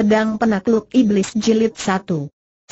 Pedang Penakluk Iblis Jilid 1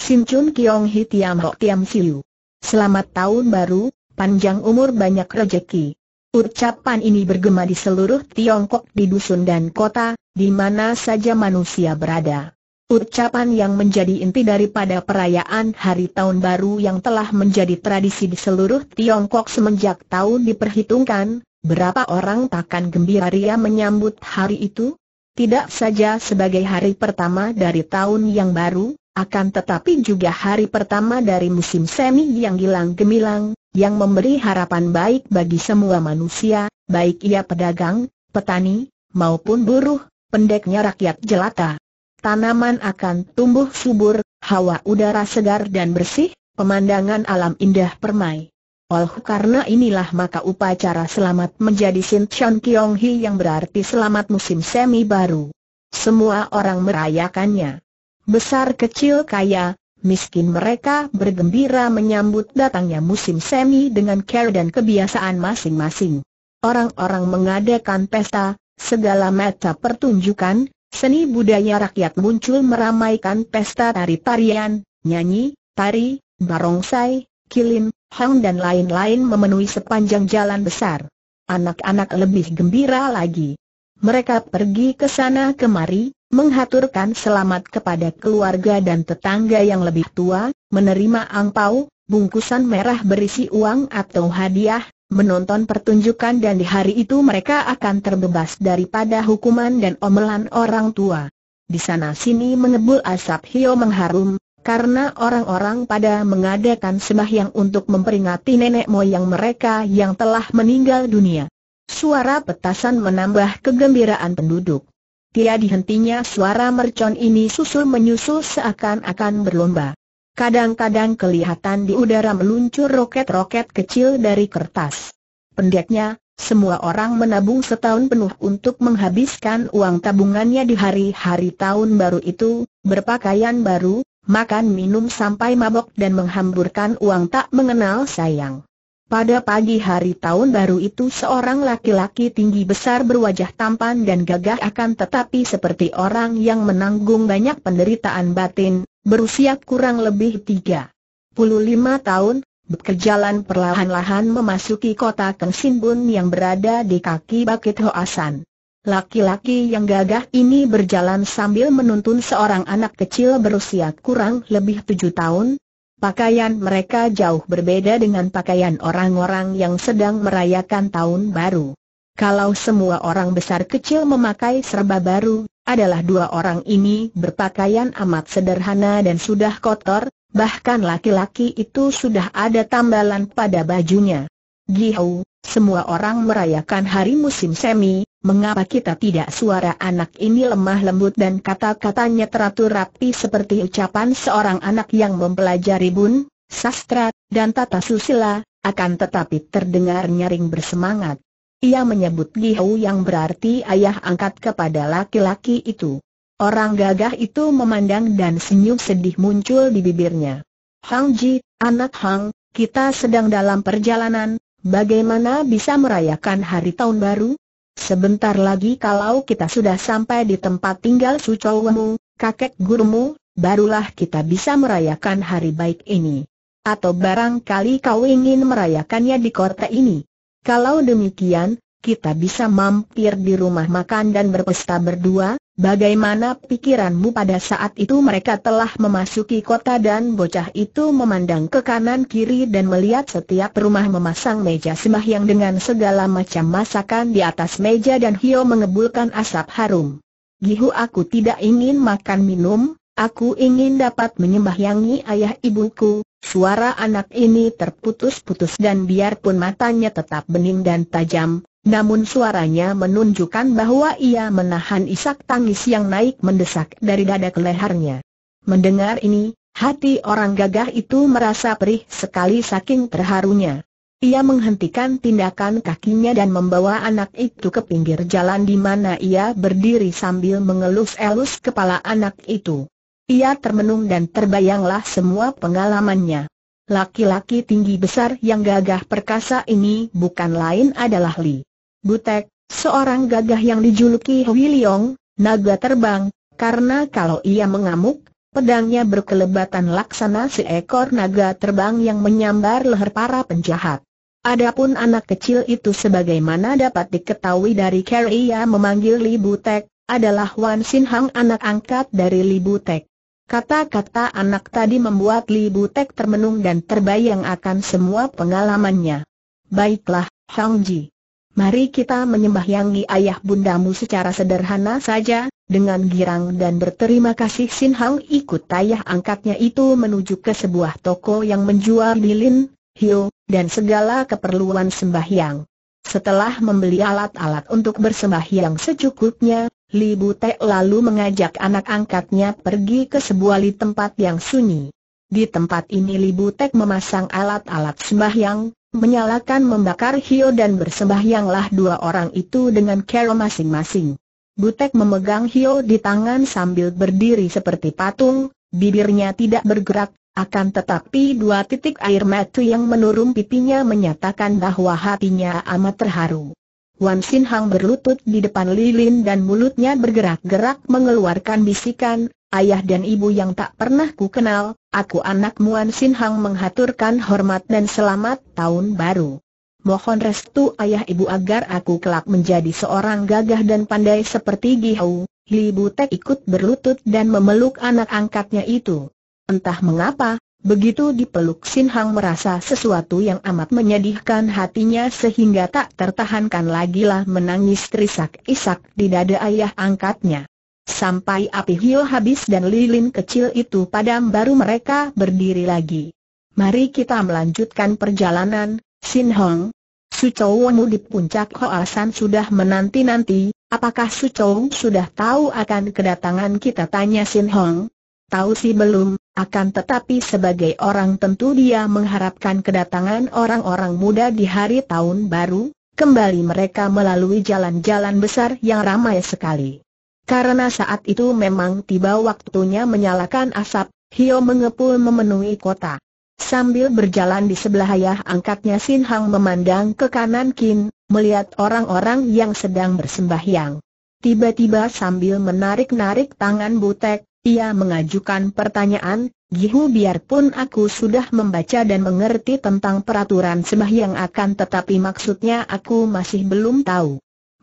Sim Chun Kiong Hi Tiam Hok Tiam Siu Selamat Tahun Baru, panjang umur banyak rejeki. Ucapan ini bergema di seluruh Tiongkok di dusun dan kota, di mana saja manusia berada. Ucapan yang menjadi inti daripada perayaan Hari Tahun Baru yang telah menjadi tradisi di seluruh Tiongkok semenjak tahun diperhitungkan, berapa orang takkan gembira ria menyambut hari itu? Tidak saja sebagai hari pertama dari tahun yang baru, akan tetapi juga hari pertama dari musim semi yang gilang gemilang, yang memberi harapan baik bagi semua manusia, baik ia pedagang, petani, maupun buruh, pendeknya rakyat jelata. Tanaman akan tumbuh subur, hawa udara segar dan bersih, pemandangan alam indah permai. Oleh karena inilah maka upacara selamat menjadi Sin Chon Kiong Hi yang berarti selamat musim semi baru. Semua orang merayakannya. Besar kecil kaya, miskin mereka bergembira menyambut datangnya musim semi dengan care dan kebiasaan masing-masing. Orang-orang mengadakan pesta, segala mata pertunjukan, seni budaya rakyat muncul meramaikan pesta tari-tarian, nyanyi, tari, barongsai, kilin, hang dan lain-lain memenuhi sepanjang jalan besar. Anak-anak lebih gembira lagi. Mereka pergi ke sana kemari, menghaturkan selamat kepada keluarga dan tetangga yang lebih tua, menerima angpau, bungkusan merah berisi uang atau hadiah, menonton pertunjukan dan di hari itu mereka akan terbebas daripada hukuman dan omelan orang tua. Di sana sini mengebul asap hio mengharum, karena orang-orang pada mengadakan sembahyang untuk memperingati nenek moyang mereka yang telah meninggal dunia. Suara petasan menambah kegembiraan penduduk. Tiada dihentinya suara mercon ini susul menyusul seakan-akan berlomba. Kadang-kadang kelihatan di udara meluncur roket-roket kecil dari kertas. Pendeknya, semua orang menabung setahun penuh untuk menghabiskan uang tabungannya di hari-hari tahun baru itu, berpakaian baru, makan minum sampai mabok dan menghamburkan uang tak mengenal sayang. Pada pagi hari tahun baru itu seorang laki-laki tinggi besar berwajah tampan dan gagah akan tetapi seperti orang yang menanggung banyak penderitaan batin, berusia kurang lebih tiga puluh lima tahun, berjalan perlahan-lahan memasuki kota Kensimbun yang berada di kaki Bakit Hoasan. Laki-laki yang gagah ini berjalan sambil menuntun seorang anak kecil berusia kurang lebih tujuh tahun. Pakaian mereka jauh berbeda dengan pakaian orang-orang yang sedang merayakan tahun baru. Kalau semua orang besar kecil memakai serba baru, adalah dua orang ini berpakaian amat sederhana dan sudah kotor, bahkan laki-laki itu sudah ada tambalan pada bajunya. Gihau, semua orang merayakan hari musim semi, Mengapa kita tidak suara anak ini lemah lembut dan kata-katanya teratur rapi seperti ucapan seorang anak yang mempelajari bun, sastra, dan tata susila, akan tetapi terdengar nyaring bersemangat. Ia menyebut Gihau yang berarti ayah angkat kepada laki-laki itu. Orang gagah itu memandang dan senyum sedih muncul di bibirnya. Hang Ji, anak Hang, kita sedang dalam perjalanan, bagaimana bisa merayakan hari tahun baru? Sebentar lagi kalau kita sudah sampai di tempat tinggal Sucowemu, kakek gurumu, barulah kita bisa merayakan hari baik ini. Atau barangkali kau ingin merayakannya di kota ini. Kalau demikian, kita bisa mampir di rumah makan dan berpesta berdua, Bagaimana pikiranmu pada saat itu mereka telah memasuki kota dan bocah itu memandang ke kanan kiri dan melihat setiap rumah memasang meja sembahyang dengan segala macam masakan di atas meja dan Hio mengebulkan asap harum. Gihu aku tidak ingin makan minum, aku ingin dapat menyembahyangi ayah ibuku. Suara anak ini terputus-putus dan biarpun matanya tetap bening dan tajam, namun suaranya menunjukkan bahwa ia menahan isak tangis yang naik mendesak dari dada ke lehernya. Mendengar ini, hati orang gagah itu merasa perih sekali saking terharunya. Ia menghentikan tindakan kakinya dan membawa anak itu ke pinggir jalan di mana ia berdiri sambil mengelus-elus kepala anak itu. Ia termenung dan terbayanglah semua pengalamannya. Laki-laki tinggi besar yang gagah perkasa ini bukan lain adalah Li. Butek, seorang gagah yang dijuluki Hui Liong, naga terbang, Karena kalau ia mengamuk, pedangnya berkelebatan laksana seekor naga terbang yang menyambar leher para penjahat. Adapun anak kecil itu sebagaimana dapat diketahui dari cara ia memanggil Li Butek, adalah Wan Sin Hang anak angkat dari Li Butek. Kata-kata anak tadi membuat Li Butek termenung dan terbayang akan semua pengalamannya. Baiklah, Hang Ji. Mari kita menyembahyangi ayah bundamu secara sederhana saja, dengan girang dan berterima kasih Sin Hang ikut ayah angkatnya itu menuju ke sebuah toko yang menjual lilin, hiu, dan segala keperluan sembahyang. Setelah membeli alat-alat untuk bersembahyang secukupnya, Li Butek lalu mengajak anak angkatnya pergi ke sebuah li tempat yang sunyi. Di tempat ini Li Butek memasang alat-alat sembahyang, menyalakan membakar hio dan bersembahyanglah dua orang itu dengan cara masing-masing. Butek memegang hio di tangan sambil berdiri seperti patung, bibirnya tidak bergerak, akan tetapi dua titik air mata yang menurun pipinya menyatakan bahwa hatinya amat terharu. Wan Sin Hang berlutut di depan lilin dan mulutnya bergerak-gerak mengeluarkan bisikan, ayah dan ibu yang tak pernah ku kenal, aku anak Wan Sin Hang menghaturkan hormat dan selamat tahun baru. Mohon restu ayah ibu agar aku kelak menjadi seorang gagah dan pandai seperti Gihau. Li Butek ikut berlutut dan memeluk anak angkatnya itu. Entah mengapa, Begitu dipeluk Sin Hang merasa sesuatu yang amat menyedihkan hatinya sehingga tak tertahankan lagi lah menangis terisak-isak di dada ayah angkatnya. Sampai api hiu habis dan lilin kecil itu padam baru mereka berdiri lagi. Mari kita melanjutkan perjalanan, Sin Hong. Sucowomu di puncak Hoasan sudah menanti-nanti, apakah Sucow sudah tahu akan kedatangan kita tanya Sin Hong? Tahu sih belum, akan tetapi sebagai orang tentu dia mengharapkan kedatangan orang-orang muda di hari tahun baru, kembali mereka melalui jalan-jalan besar yang ramai sekali. Karena saat itu memang tiba waktunya menyalakan asap, Hio mengepul memenuhi kota. Sambil berjalan di sebelah ayah angkatnya Sin Hang memandang ke kanan Kin, melihat orang-orang yang sedang bersembahyang. Tiba-tiba sambil menarik-narik tangan Butek, ia mengajukan pertanyaan, Gihu biarpun aku sudah membaca dan mengerti tentang peraturan sembahyang akan tetapi maksudnya aku masih belum tahu.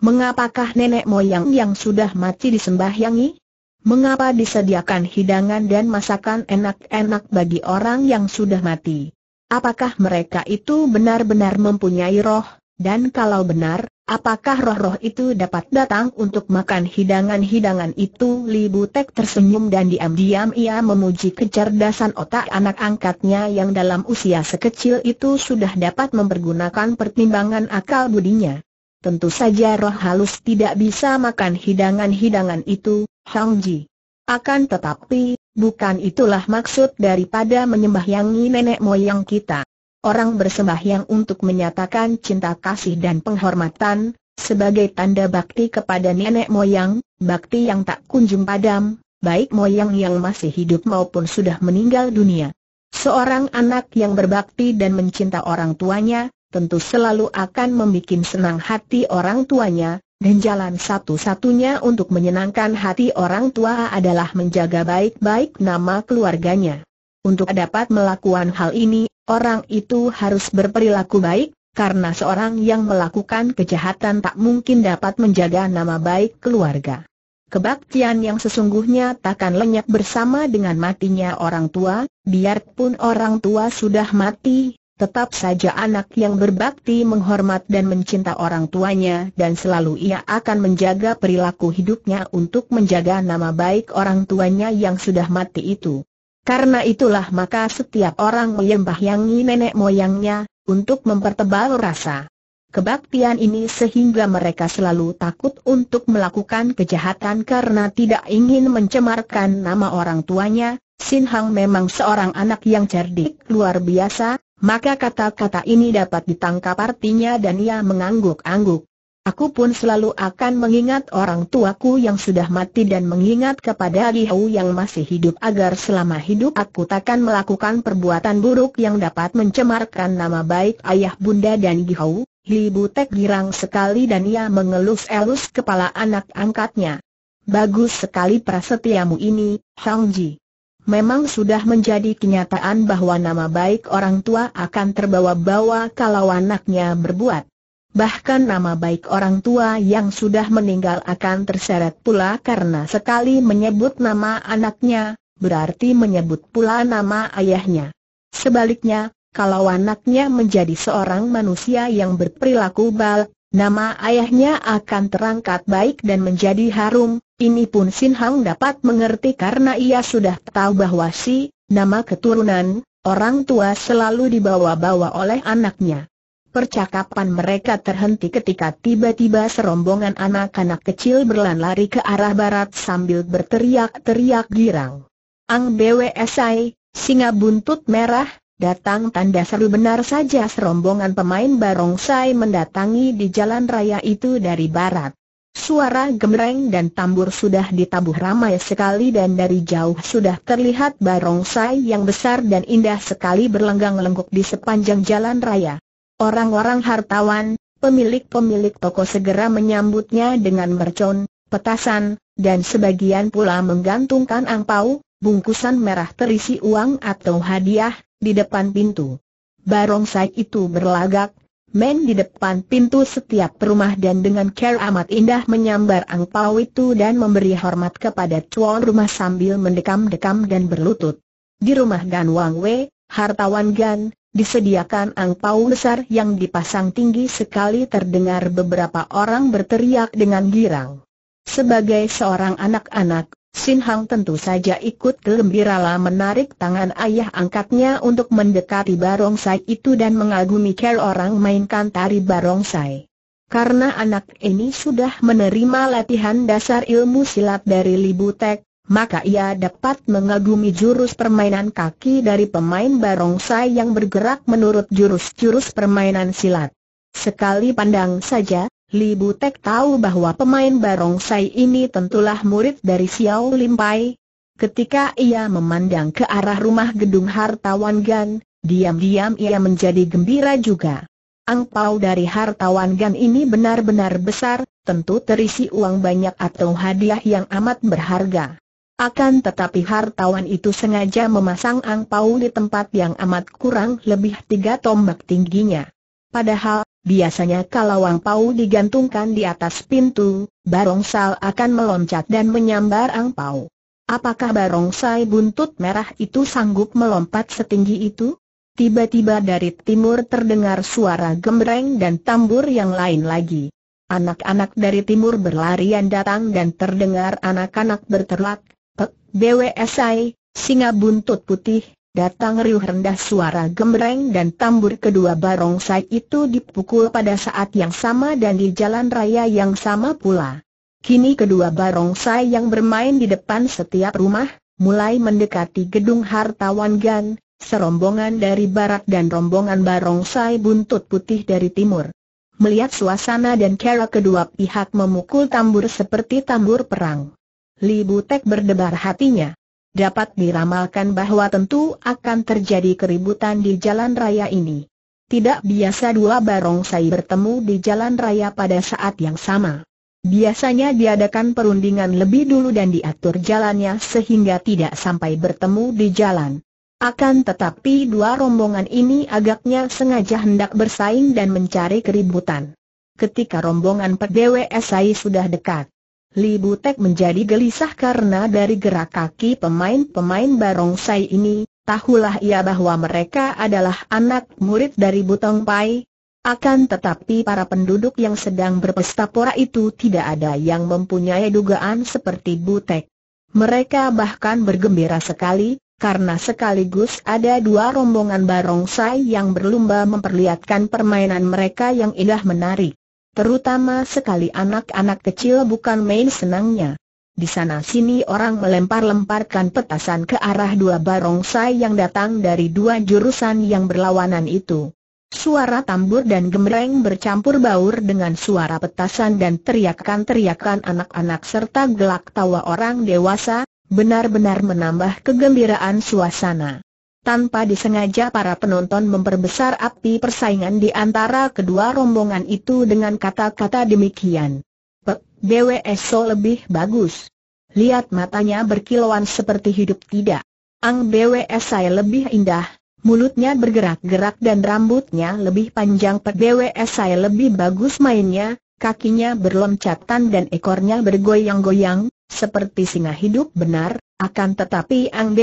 Mengapakah nenek moyang yang sudah mati disembahyangi? Mengapa disediakan hidangan dan masakan enak-enak bagi orang yang sudah mati? Apakah mereka itu benar-benar mempunyai roh, dan kalau benar, Apakah roh-roh itu dapat datang untuk makan hidangan-hidangan itu? Li Butek tersenyum dan diam-diam ia memuji kecerdasan otak anak angkatnya yang dalam usia sekecil itu sudah dapat mempergunakan pertimbangan akal budinya. Tentu saja roh halus tidak bisa makan hidangan-hidangan itu, Hang Ji. Akan tetapi, bukan itulah maksud daripada menyembahyangi nenek moyang kita orang bersembahyang untuk menyatakan cinta kasih dan penghormatan, sebagai tanda bakti kepada nenek moyang, bakti yang tak kunjung padam, baik moyang yang masih hidup maupun sudah meninggal dunia. Seorang anak yang berbakti dan mencinta orang tuanya, tentu selalu akan membuat senang hati orang tuanya, dan jalan satu-satunya untuk menyenangkan hati orang tua adalah menjaga baik-baik nama keluarganya. Untuk dapat melakukan hal ini, orang itu harus berperilaku baik, karena seorang yang melakukan kejahatan tak mungkin dapat menjaga nama baik keluarga. Kebaktian yang sesungguhnya takkan lenyap bersama dengan matinya orang tua, biarpun orang tua sudah mati, tetap saja anak yang berbakti menghormat dan mencinta orang tuanya dan selalu ia akan menjaga perilaku hidupnya untuk menjaga nama baik orang tuanya yang sudah mati itu. Karena itulah maka setiap orang menyembahyangi nenek moyangnya, untuk mempertebal rasa kebaktian ini sehingga mereka selalu takut untuk melakukan kejahatan karena tidak ingin mencemarkan nama orang tuanya. Sin Hang memang seorang anak yang cerdik luar biasa, maka kata-kata ini dapat ditangkap artinya dan ia mengangguk-angguk. Aku pun selalu akan mengingat orang tuaku yang sudah mati dan mengingat kepada Liu yang masih hidup agar selama hidup aku takkan melakukan perbuatan buruk yang dapat mencemarkan nama baik ayah bunda dan Liu. Li Butek girang sekali dan ia mengelus-elus kepala anak angkatnya. bagus sekali prasetyamu ini, Hang Ji. Memang sudah menjadi kenyataan bahwa nama baik orang tua akan terbawa-bawa kalau anaknya berbuat. Bahkan nama baik orang tua yang sudah meninggal akan terseret pula karena sekali menyebut nama anaknya, berarti menyebut pula nama ayahnya. Sebaliknya, kalau anaknya menjadi seorang manusia yang berperilaku bal, nama ayahnya akan terangkat baik dan menjadi harum, ini pun Sin Hang dapat mengerti karena ia sudah tahu bahwa si, nama keturunan, orang tua selalu dibawa-bawa oleh anaknya. Percakapan mereka terhenti ketika tiba-tiba serombongan anak-anak kecil berlari ke arah barat sambil berteriak-teriak girang. Ang BWSI, singa buntut merah, datang tanda seru benar saja serombongan pemain barongsai mendatangi di jalan raya itu dari barat. Suara gemreng dan tambur sudah ditabuh ramai sekali dan dari jauh sudah terlihat barongsai yang besar dan indah sekali berlenggang-lenggok di sepanjang jalan raya. Orang-orang hartawan, pemilik-pemilik toko segera menyambutnya dengan mercon, petasan, dan sebagian pula menggantungkan angpau, bungkusan merah terisi uang atau hadiah, di depan pintu. Barongsai itu berlagak, Men di depan pintu setiap rumah dan dengan care amat indah menyambar angpau itu dan memberi hormat kepada tuan rumah sambil mendekam-dekam dan berlutut. Di rumah Gan Wang Wei, hartawan Gan, disediakan angpau besar yang dipasang tinggi sekali terdengar beberapa orang berteriak dengan girang. Sebagai seorang anak-anak, Sin Hang tentu saja ikut gembiralah menarik tangan ayah angkatnya untuk mendekati barongsai itu dan mengagumi care orang mainkan tari barongsai. Karena anak ini sudah menerima latihan dasar ilmu silat dari Libu Tek, maka ia dapat mengagumi jurus permainan kaki dari pemain barongsai yang bergerak menurut jurus-jurus permainan silat. Sekali pandang saja, Li Butek tahu bahwa pemain barongsai ini tentulah murid dari Xiao Lim Pai. Ketika ia memandang ke arah rumah gedung hartawan Gan, diam-diam ia menjadi gembira juga. Angpau dari hartawan Gan ini benar-benar besar, tentu terisi uang banyak atau hadiah yang amat berharga. Akan tetapi hartawan itu sengaja memasang angpau di tempat yang amat kurang lebih tiga tombak tingginya. Padahal, biasanya kalau Wang Pau digantungkan di atas pintu, barongsal akan meloncat dan menyambar Ang Pau. Apakah barongsai buntut merah itu sanggup melompat setinggi itu? Tiba-tiba dari timur terdengar suara gembreng dan tambur yang lain lagi. Anak-anak dari timur berlarian datang dan terdengar anak-anak berteriak, Pek, BWSI, singa buntut putih, datang riuh rendah suara gembreng dan tambur kedua barongsai itu dipukul pada saat yang sama dan di jalan raya yang sama pula. Kini kedua barongsai yang bermain di depan setiap rumah, mulai mendekati gedung hartawan Gan, serombongan dari barat dan rombongan barongsai buntut putih dari timur. Melihat suasana dan cara kedua pihak memukul tambur seperti tambur perang. Li Butek berdebar hatinya dapat diramalkan bahwa tentu akan terjadi keributan di jalan raya ini. Tidak biasa dua barongsai bertemu di jalan raya pada saat yang sama. Biasanya diadakan perundingan lebih dulu dan diatur jalannya sehingga tidak sampai bertemu di jalan. Akan tetapi dua rombongan ini agaknya sengaja hendak bersaing dan mencari keributan. Ketika rombongan PDWSI sudah dekat, Li Butek menjadi gelisah karena dari gerak kaki pemain-pemain barongsai ini, tahulah ia bahwa mereka adalah anak murid dari Butong Pai. Akan tetapi para penduduk yang sedang berpesta pora itu tidak ada yang mempunyai dugaan seperti Butek. Mereka bahkan bergembira sekali, karena sekaligus ada dua rombongan barongsai yang berlumba memperlihatkan permainan mereka yang indah menarik. Terutama sekali anak-anak kecil bukan main senangnya. Di sana sini orang melempar-lemparkan petasan ke arah dua barongsai yang datang dari dua jurusan yang berlawanan itu. Suara tambur dan gemreng bercampur baur dengan suara petasan dan teriakan-teriakan anak-anak serta gelak tawa orang dewasa, benar-benar menambah kegembiraan suasana. Tanpa disengaja para penonton memperbesar api persaingan di antara kedua rombongan itu dengan kata-kata demikian. Pek, BWSO lebih bagus, lihat matanya berkilauan seperti hidup tidak. Ang BWSI lebih indah, mulutnya bergerak-gerak dan rambutnya lebih panjang. Pek BWSI lebih bagus mainnya, kakinya berloncatan dan ekornya bergoyang-goyang, seperti singa hidup benar, akan tetapi Ang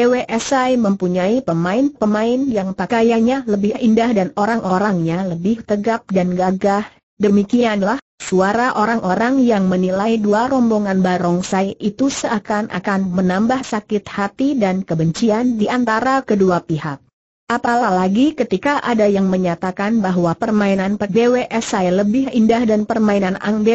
mempunyai pemain-pemain yang pakaiannya lebih indah dan orang-orangnya lebih tegap dan gagah, demikianlah, suara orang-orang yang menilai dua rombongan barongsai itu seakan-akan menambah sakit hati dan kebencian di antara kedua pihak. Apalagi ketika ada yang menyatakan bahwa permainan PBWSI lebih indah dan permainan Ang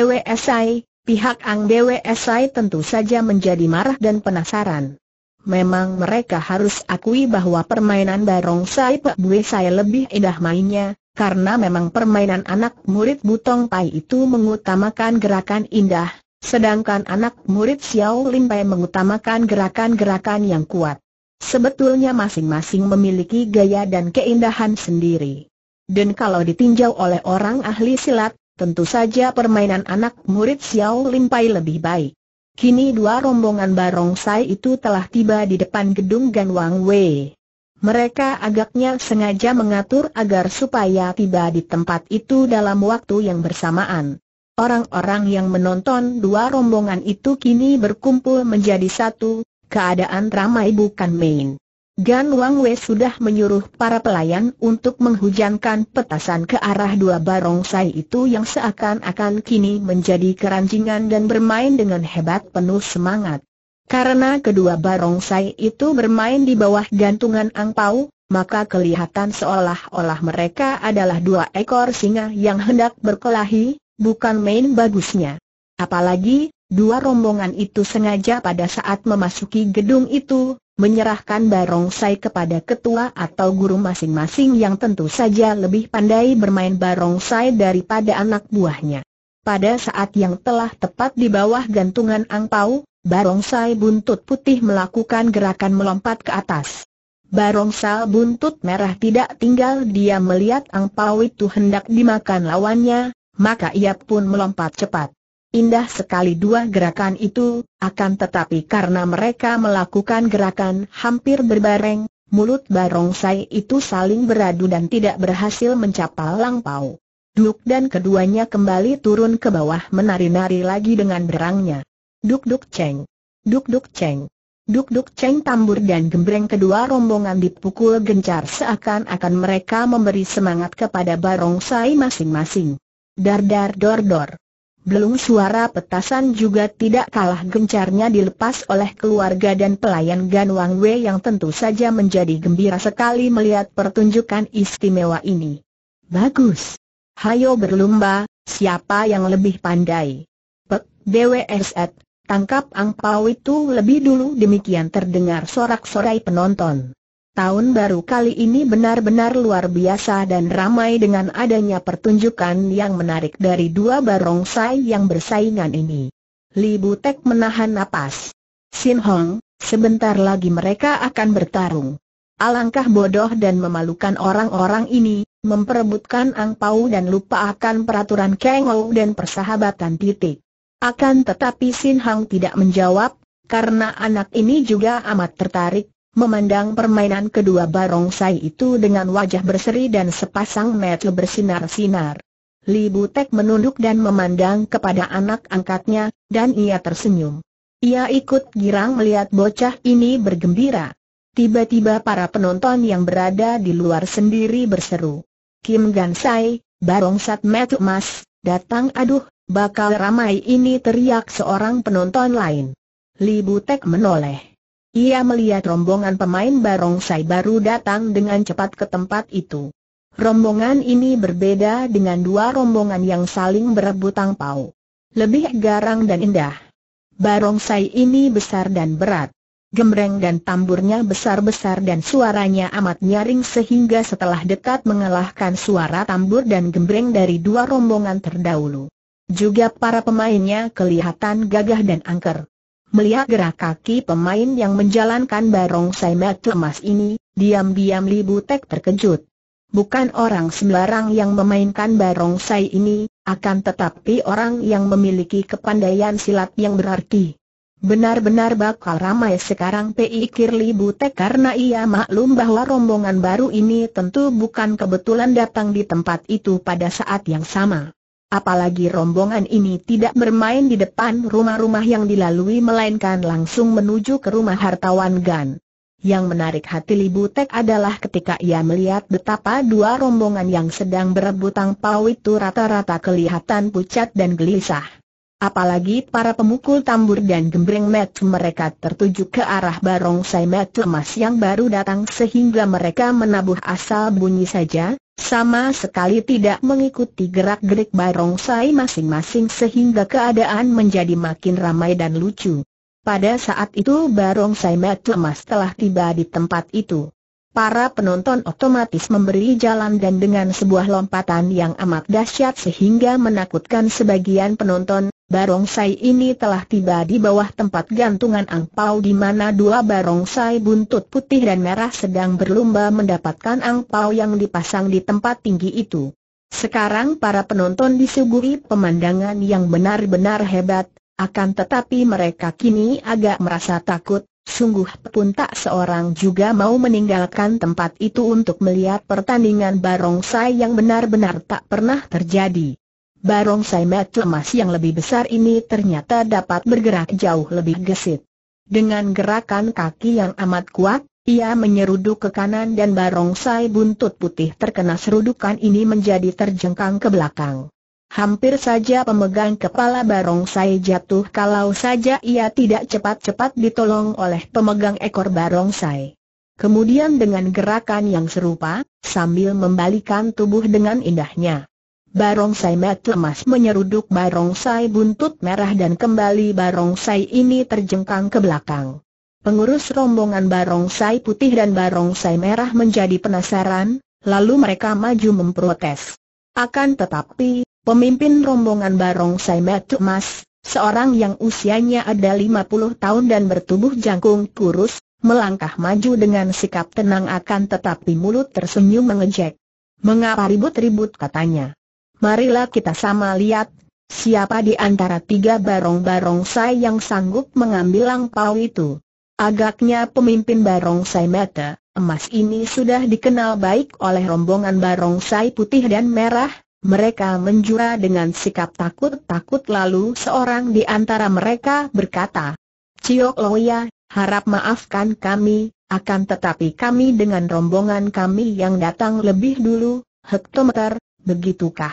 pihak Ang BWSI tentu saja menjadi marah dan penasaran. Memang mereka harus akui bahwa permainan barongsai PBWSI lebih indah mainnya, karena memang permainan anak murid Butong Pai itu mengutamakan gerakan indah, sedangkan anak murid Xiao Limpai mengutamakan gerakan-gerakan yang kuat. Sebetulnya masing-masing memiliki gaya dan keindahan sendiri. Dan kalau ditinjau oleh orang ahli silat, tentu saja permainan anak murid Xiao Limpai lebih baik. Kini dua rombongan barongsai itu telah tiba di depan gedung Gan Wang Wei. Mereka agaknya sengaja mengatur agar supaya tiba di tempat itu dalam waktu yang bersamaan. Orang-orang yang menonton dua rombongan itu kini berkumpul menjadi satu, keadaan ramai bukan main. Gan Wang Wei sudah menyuruh para pelayan untuk menghujankan petasan ke arah dua barongsai itu yang seakan-akan kini menjadi keranjingan dan bermain dengan hebat penuh semangat. Karena kedua barongsai itu bermain di bawah gantungan angpau, maka kelihatan seolah-olah mereka adalah dua ekor singa yang hendak berkelahi, bukan main bagusnya. Apalagi, Dua rombongan itu sengaja pada saat memasuki gedung itu, menyerahkan barongsai kepada ketua atau guru masing-masing yang tentu saja lebih pandai bermain barongsai daripada anak buahnya. Pada saat yang telah tepat di bawah gantungan angpau, barongsai buntut putih melakukan gerakan melompat ke atas. Barongsai buntut merah tidak tinggal dia melihat angpau itu hendak dimakan lawannya, maka ia pun melompat cepat. Indah sekali dua gerakan itu, akan tetapi karena mereka melakukan gerakan hampir berbareng, mulut barongsai itu saling beradu dan tidak berhasil mencapai langpau. Duk dan keduanya kembali turun ke bawah menari-nari lagi dengan berangnya. Duk-duk ceng. Duk-duk ceng. Duk-duk ceng tambur dan gembreng kedua rombongan dipukul gencar seakan-akan mereka memberi semangat kepada barongsai masing-masing. Dar-dar dor-dor. Belum suara petasan juga tidak kalah gencarnya dilepas oleh keluarga dan pelayan Gan Wang Wei yang tentu saja menjadi gembira sekali melihat pertunjukan istimewa ini. Bagus. Hayo berlomba, siapa yang lebih pandai? Pek, BWSet, tangkap angpau itu lebih dulu demikian terdengar sorak-sorai penonton. Tahun baru kali ini benar-benar luar biasa dan ramai dengan adanya pertunjukan yang menarik dari dua barongsai yang bersaingan ini. Li Butek menahan napas. Sin Hong, sebentar lagi mereka akan bertarung. Alangkah bodoh dan memalukan orang-orang ini, memperebutkan angpau dan lupa akan peraturan Kengou dan persahabatan titik. Akan tetapi Sin Hong tidak menjawab, karena anak ini juga amat tertarik, memandang permainan kedua barongsai itu dengan wajah berseri dan sepasang mata bersinar-sinar. Li Butek menunduk dan memandang kepada anak angkatnya, dan ia tersenyum. Ia ikut girang melihat bocah ini bergembira. Tiba-tiba para penonton yang berada di luar sendiri berseru. Kim Gansai, barongsat metu mas, datang aduh, bakal ramai ini teriak seorang penonton lain. Li Butek menoleh. Ia melihat rombongan pemain barongsai baru datang dengan cepat ke tempat itu. Rombongan ini berbeda dengan dua rombongan yang saling berebut angpau. Lebih garang dan indah. Barongsai ini besar dan berat. Gembreng dan tamburnya besar-besar dan suaranya amat nyaring sehingga setelah dekat mengalahkan suara tambur dan gembreng dari dua rombongan terdahulu. Juga para pemainnya kelihatan gagah dan angker. Melihat gerak kaki pemain yang menjalankan barongsai matu emas ini, diam-diam Li Butek terkejut. Bukan orang sembarang yang memainkan barongsai ini, akan tetapi orang yang memiliki kepandaian silat yang berarti. Benar-benar bakal ramai sekarang pikir Li Butek karena ia maklum bahwa rombongan baru ini tentu bukan kebetulan datang di tempat itu pada saat yang sama. Apalagi rombongan ini tidak bermain di depan rumah-rumah yang dilalui melainkan langsung menuju ke rumah hartawan Gan. Yang menarik hati Li Butek adalah ketika ia melihat betapa dua rombongan yang sedang berebut angpau itu rata-rata kelihatan pucat dan gelisah. Apalagi para pemukul tambur dan gembreng metu mereka tertuju ke arah barongsai metu emas yang baru datang sehingga mereka menabuh asal bunyi saja, sama sekali tidak mengikuti gerak-gerik barongsai masing-masing sehingga keadaan menjadi makin ramai dan lucu. Pada saat itu barongsai metu emas telah tiba di tempat itu. Para penonton otomatis memberi jalan dan dengan sebuah lompatan yang amat dahsyat sehingga menakutkan sebagian penonton, barongsai ini telah tiba di bawah tempat gantungan angpau di mana dua barongsai buntut putih dan merah sedang berlomba mendapatkan angpau yang dipasang di tempat tinggi itu. Sekarang para penonton disuguhi pemandangan yang benar-benar hebat, akan tetapi mereka kini agak merasa takut, Sungguh pun tak seorang juga mau meninggalkan tempat itu untuk melihat pertandingan barongsai yang benar-benar tak pernah terjadi. Barongsai metu emas yang lebih besar ini ternyata dapat bergerak jauh lebih gesit. Dengan gerakan kaki yang amat kuat, ia menyeruduk ke kanan dan barongsai buntut putih terkena serudukan ini menjadi terjengkang ke belakang. Hampir saja pemegang kepala barongsai jatuh kalau saja ia tidak cepat-cepat ditolong oleh pemegang ekor barongsai. Kemudian dengan gerakan yang serupa, sambil membalikan tubuh dengan indahnya. Barongsai metu emas menyeruduk barongsai buntut merah dan kembali barongsai ini terjengkang ke belakang. Pengurus rombongan barongsai putih dan barongsai merah menjadi penasaran, lalu mereka maju memprotes. Akan tetapi, Pemimpin rombongan Barongsai Metu Mas, seorang yang usianya ada 50 tahun dan bertubuh jangkung kurus, melangkah maju dengan sikap tenang akan tetapi mulut tersenyum mengejek. Mengapa ribut-ribut katanya? Marilah kita sama lihat, siapa di antara tiga barong-barongsai yang sanggup mengambil angpau itu. Agaknya pemimpin barongsai mata, emas ini sudah dikenal baik oleh rombongan barongsai putih dan merah, mereka menjura dengan sikap takut-takut lalu seorang di antara mereka berkata, Ciok Loya, harap maafkan kami, akan tetapi kami dengan rombongan kami yang datang lebih dulu, hektometer, begitukah?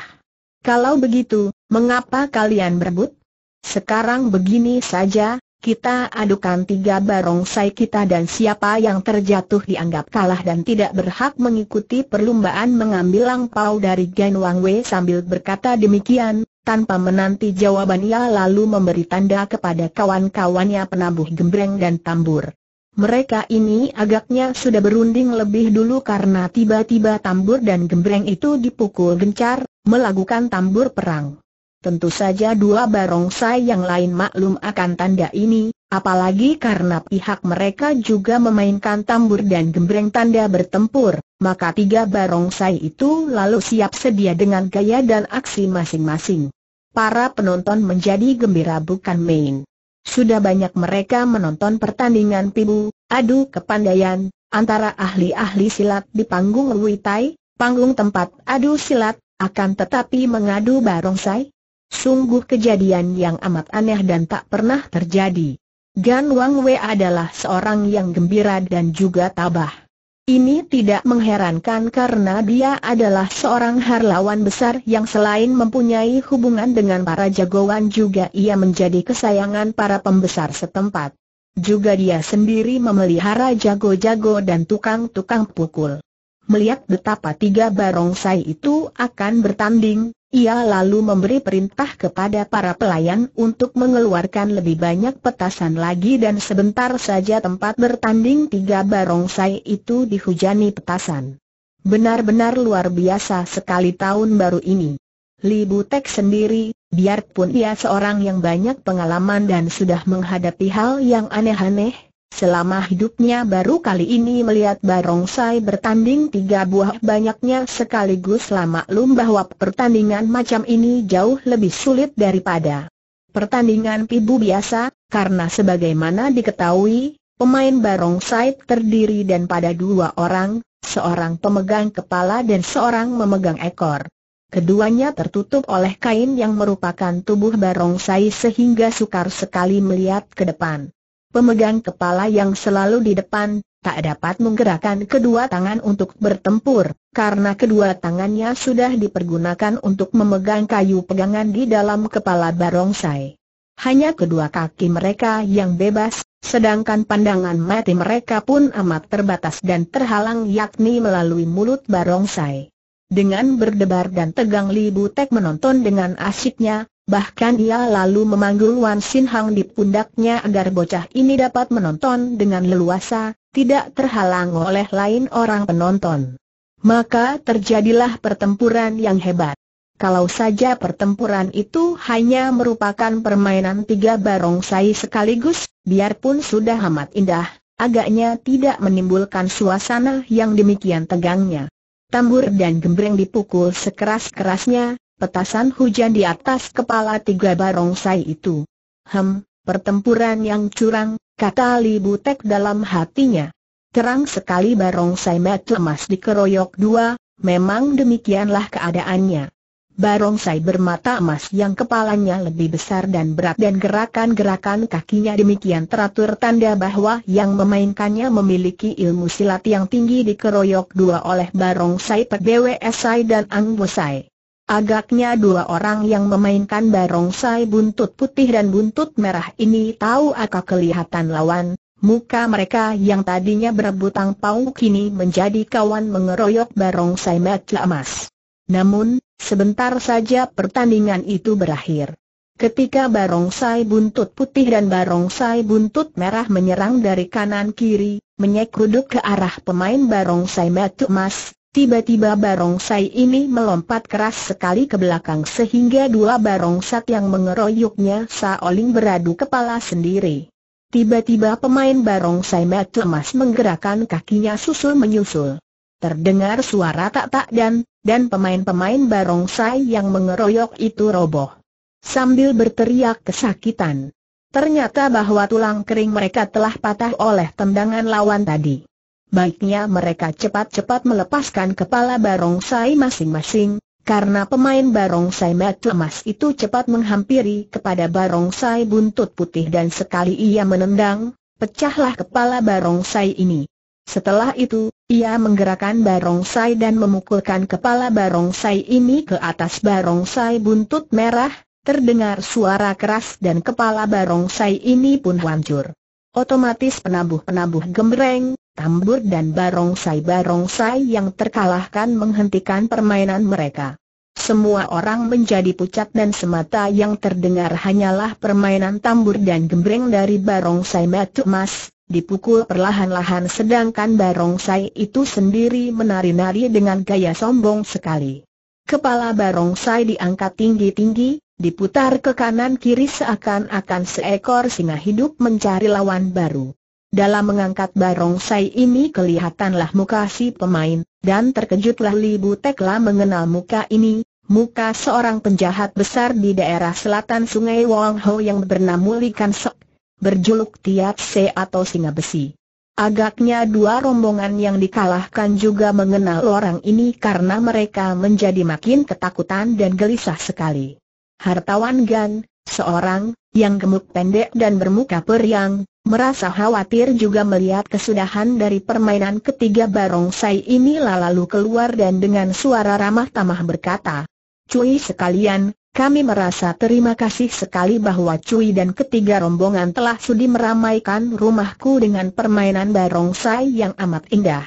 Kalau begitu, mengapa kalian berebut? Sekarang begini saja, kita adukan tiga barongsai kita dan siapa yang terjatuh dianggap kalah dan tidak berhak mengikuti perlumbaan mengambil angpau dari Gan Wang Wei sambil berkata demikian, tanpa menanti jawaban ia lalu memberi tanda kepada kawan-kawannya penabuh gembreng dan tambur. Mereka ini agaknya sudah berunding lebih dulu karena tiba-tiba tambur dan gembreng itu dipukul gencar, melakukan tambur perang. Tentu saja dua barongsai yang lain maklum akan tanda ini, apalagi karena pihak mereka juga memainkan tambur dan gembreng tanda bertempur, maka tiga barongsai itu lalu siap sedia dengan gaya dan aksi masing-masing. Para penonton menjadi gembira bukan main. Sudah banyak mereka menonton pertandingan pibu, adu kepandaian, antara ahli-ahli silat di panggung Wuitai, panggung tempat adu silat, akan tetapi mengadu barongsai, Sungguh kejadian yang amat aneh dan tak pernah terjadi. Gan Wang Wei adalah seorang yang gembira dan juga tabah. Ini tidak mengherankan karena dia adalah seorang harlawan besar yang selain mempunyai hubungan dengan para jagoan juga ia menjadi kesayangan para pembesar setempat. Juga dia sendiri memelihara jago-jago dan tukang-tukang pukul. Melihat betapa tiga barongsai itu akan bertanding, ia lalu memberi perintah kepada para pelayan untuk mengeluarkan lebih banyak petasan lagi dan sebentar saja tempat bertanding tiga barongsai itu dihujani petasan. Benar-benar luar biasa sekali tahun baru ini. Li Butek sendiri, biarpun ia seorang yang banyak pengalaman dan sudah menghadapi hal yang aneh-aneh, Selama hidupnya baru kali ini melihat barongsai bertanding tiga buah banyaknya sekaligus lama lum bahwa pertandingan macam ini jauh lebih sulit daripada pertandingan pibu biasa, karena sebagaimana diketahui, pemain barongsai terdiri dan pada dua orang, seorang pemegang kepala dan seorang memegang ekor. Keduanya tertutup oleh kain yang merupakan tubuh barongsai sehingga sukar sekali melihat ke depan. Pemegang kepala yang selalu di depan, tak dapat menggerakkan kedua tangan untuk bertempur, karena kedua tangannya sudah dipergunakan untuk memegang kayu pegangan di dalam kepala barongsai. Hanya kedua kaki mereka yang bebas, sedangkan pandangan mati mereka pun amat terbatas dan terhalang yakni melalui mulut barongsai. Dengan berdebar dan tegang Li Butek menonton dengan asyiknya, bahkan ia lalu memanggul Wan Sin Hang di pundaknya agar bocah ini dapat menonton dengan leluasa, tidak terhalang oleh lain orang penonton. Maka terjadilah pertempuran yang hebat. Kalau saja pertempuran itu hanya merupakan permainan tiga barongsai sekaligus, biarpun sudah amat indah, agaknya tidak menimbulkan suasana yang demikian tegangnya tambur dan gembreng dipukul sekeras-kerasnya, petasan hujan di atas kepala tiga barongsai itu. Hem, pertempuran yang curang, kata Li Butek dalam hatinya. Terang sekali barongsai met lemas dikeroyok dua, memang demikianlah keadaannya. Barongsai bermata emas yang kepalanya lebih besar dan berat dan gerakan-gerakan kakinya demikian teratur tanda bahwa yang memainkannya memiliki ilmu silat yang tinggi dikeroyok dua oleh Barongsai PBWSI dan Ang Bosai. Agaknya dua orang yang memainkan Barongsai buntut putih dan buntut merah ini tahu akan kelihatan lawan, muka mereka yang tadinya berebut angpau kini menjadi kawan mengeroyok Barongsai Meja Emas. Namun, sebentar saja pertandingan itu berakhir. Ketika barongsai buntut putih dan barongsai buntut merah menyerang dari kanan kiri, menyekruduk ke arah pemain barongsai metu emas, tiba-tiba barongsai ini melompat keras sekali ke belakang sehingga dua barongsat yang mengeroyoknya saoling beradu kepala sendiri. Tiba-tiba pemain barongsai metu emas menggerakkan kakinya susul menyusul. Terdengar suara tak-tak dan dan pemain-pemain barongsai yang mengeroyok itu roboh. Sambil berteriak kesakitan. Ternyata bahwa tulang kering mereka telah patah oleh tendangan lawan tadi. Baiknya mereka cepat-cepat melepaskan kepala barongsai masing-masing, karena pemain barongsai matu emas itu cepat menghampiri kepada barongsai buntut putih dan sekali ia menendang, pecahlah kepala barongsai ini. Setelah itu, ia menggerakkan barongsai dan memukulkan kepala barongsai ini ke atas barongsai buntut merah, terdengar suara keras dan kepala barongsai ini pun hancur. Otomatis penabuh-penabuh gembreng, tambur dan barongsai-barongsai yang terkalahkan menghentikan permainan mereka. Semua orang menjadi pucat dan semata yang terdengar hanyalah permainan tambur dan gembreng dari barongsai matu emas, dipukul perlahan-lahan sedangkan barongsai itu sendiri menari-nari dengan gaya sombong sekali. Kepala barongsai diangkat tinggi-tinggi, diputar ke kanan kiri seakan-akan seekor singa hidup mencari lawan baru. Dalam mengangkat barongsai ini kelihatanlah muka si pemain, dan terkejutlah Li Buteklah mengenal muka ini, muka seorang penjahat besar di daerah selatan sungai Wong Ho yang bernama Li Kan Sok berjuluk Tiat Se atau Singa Besi. Agaknya dua rombongan yang dikalahkan juga mengenal orang ini karena mereka menjadi makin ketakutan dan gelisah sekali. Hartawan Gan, seorang, yang gemuk pendek dan bermuka periang, merasa khawatir juga melihat kesudahan dari permainan ketiga barongsai ini lalu keluar dan dengan suara ramah tamah berkata, Cui sekalian, kami merasa terima kasih sekali bahwa Cui dan ketiga rombongan telah sudi meramaikan rumahku dengan permainan barongsai yang amat indah.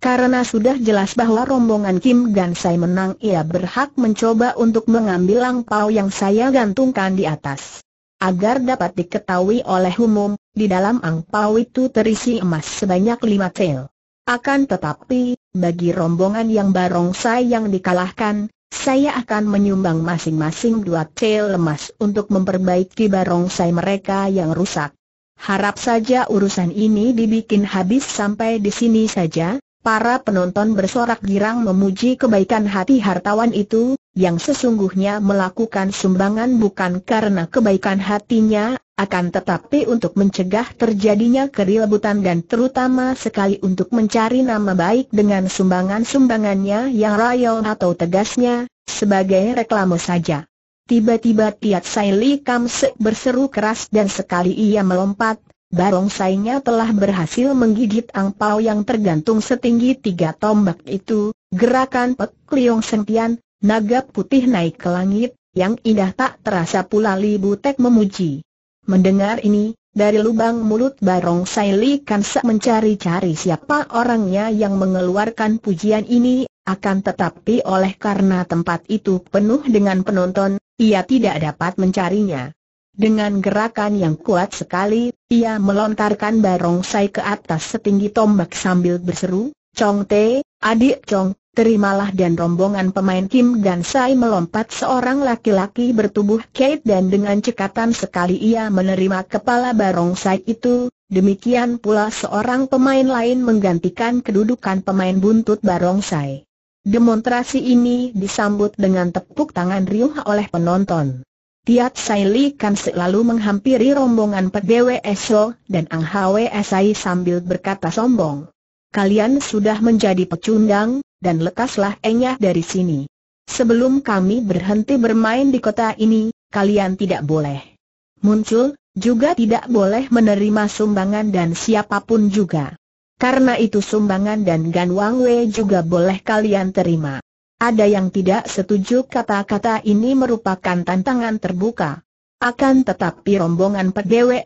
Karena sudah jelas bahwa rombongan Kim Gansai menang ia berhak mencoba untuk mengambil angpau yang saya gantungkan di atas. Agar dapat diketahui oleh umum, di dalam angpau itu terisi emas sebanyak lima tel. Akan tetapi, bagi rombongan yang barongsai yang dikalahkan, saya akan menyumbang masing-masing dua tel emas untuk memperbaiki barongsai mereka yang rusak. Harap saja urusan ini dibikin habis sampai di sini saja. Para penonton bersorak girang memuji kebaikan hati hartawan itu, yang sesungguhnya melakukan sumbangan bukan karena kebaikan hatinya, akan tetapi untuk mencegah terjadinya keributan dan terutama sekali untuk mencari nama baik dengan sumbangan-sumbangannya yang royal atau tegasnya, sebagai reklame saja. Tiba-tiba Tiat Saili Kamse berseru keras dan sekali ia melompat, barongsainya telah berhasil menggigit angpau yang tergantung setinggi tiga tombak itu, gerakan Pek Kliong Sentian, naga putih naik ke langit, yang indah tak terasa pula Li Butek memuji. Mendengar ini, dari lubang mulut Barong Saili Kansa mencari-cari siapa orangnya yang mengeluarkan pujian ini, akan tetapi oleh karena tempat itu penuh dengan penonton, ia tidak dapat mencarinya. Dengan gerakan yang kuat sekali, ia melontarkan barongsai ke atas setinggi tombak sambil berseru, Chong Te, adik Chong, terimalah dan rombongan pemain Kim Gansai melompat seorang laki-laki bertubuh Kate dan dengan cekatan sekali ia menerima kepala barongsai itu, demikian pula seorang pemain lain menggantikan kedudukan pemain buntut barongsai. Demonstrasi ini disambut dengan tepuk tangan riuh oleh penonton. Tiat Sai Li kan selalu menghampiri rombongan Pegwe Eso dan Ang Hwe Esai sambil berkata sombong. Kalian sudah menjadi pecundang, dan lekaslah enyah dari sini. Sebelum kami berhenti bermain di kota ini, kalian tidak boleh muncul, juga tidak boleh menerima sumbangan dan siapa pun juga. Karena itu sumbangan dan Gan Wang juga boleh kalian terima. Ada yang tidak setuju kata-kata ini merupakan tantangan terbuka. Akan tetapi rombongan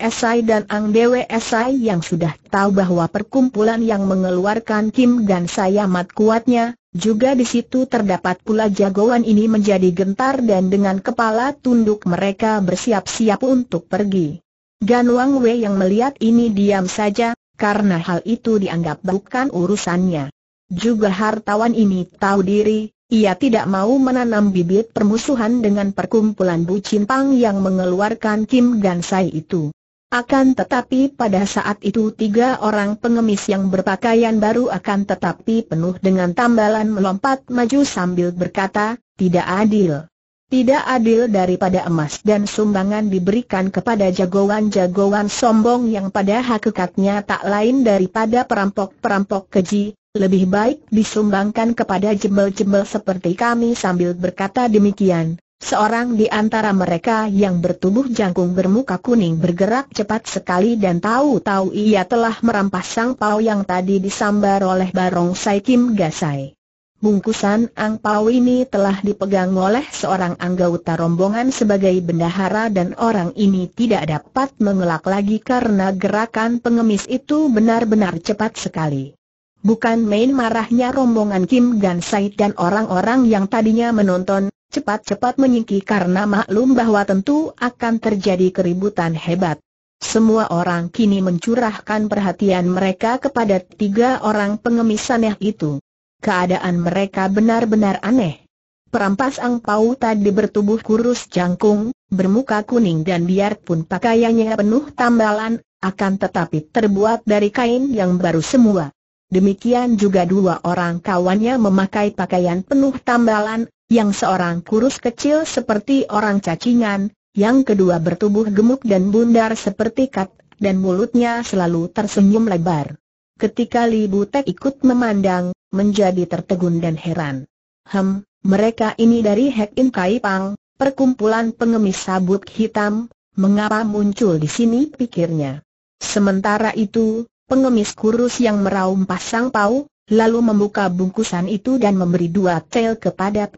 Esai dan Ang Dewe Esai yang sudah tahu bahwa perkumpulan yang mengeluarkan Kim Gan amat kuatnya, juga di situ terdapat pula jagoan ini menjadi gentar dan dengan kepala tunduk mereka bersiap-siap untuk pergi. Gan Wang Wei yang melihat ini diam saja, karena hal itu dianggap bukan urusannya. Juga hartawan ini tahu diri, ia tidak mau menanam bibit permusuhan dengan perkumpulan Bu Cintang yang mengeluarkan Kim Gansai itu. Akan tetapi pada saat itu tiga orang pengemis yang berpakaian baru akan tetapi penuh dengan tambalan melompat maju sambil berkata, tidak adil. Tidak adil daripada emas dan sumbangan diberikan kepada jagoan-jagoan sombong yang pada hakikatnya tak lain daripada perampok-perampok keji, lebih baik disumbangkan kepada jembel-jembel seperti kami sambil berkata demikian. Seorang di antara mereka yang bertubuh jangkung bermuka kuning bergerak cepat sekali dan tahu-tahu ia telah merampas sang pau yang tadi disambar oleh Barong Sai Kim Gasai. Bungkusan angpau ini telah dipegang oleh seorang anggota rombongan sebagai bendahara dan orang ini tidak dapat mengelak lagi karena gerakan pengemis itu benar-benar cepat sekali. Bukan main marahnya rombongan Kim Gan Sai dan orang-orang yang tadinya menonton, cepat-cepat menyingki karena maklum bahwa tentu akan terjadi keributan hebat. Semua orang kini mencurahkan perhatian mereka kepada tiga orang pengemis aneh itu. Keadaan mereka benar-benar aneh. Perampas Ang Pau tadi bertubuh kurus jangkung, bermuka kuning dan biarpun pakaiannya penuh tambalan, akan tetapi terbuat dari kain yang baru semua. Demikian juga dua orang kawannya memakai pakaian penuh tambalan, yang seorang kurus kecil seperti orang cacingan, yang kedua bertubuh gemuk dan bundar seperti kat, dan mulutnya selalu tersenyum lebar. Ketika Li Butek ikut memandang, menjadi tertegun dan heran. Hem, mereka ini dari Hek In Kai Pang, perkumpulan pengemis sabuk hitam, mengapa muncul di sini pikirnya. Sementara itu, pengemis kurus yang meraum pasang pau, lalu membuka bungkusan itu dan memberi dua tel kepada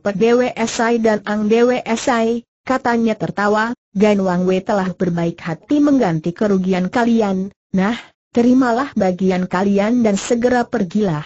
Esai dan Ang Dewe Esai, katanya tertawa, Gan Wang Wei telah berbaik hati mengganti kerugian kalian, nah, terimalah bagian kalian dan segera pergilah.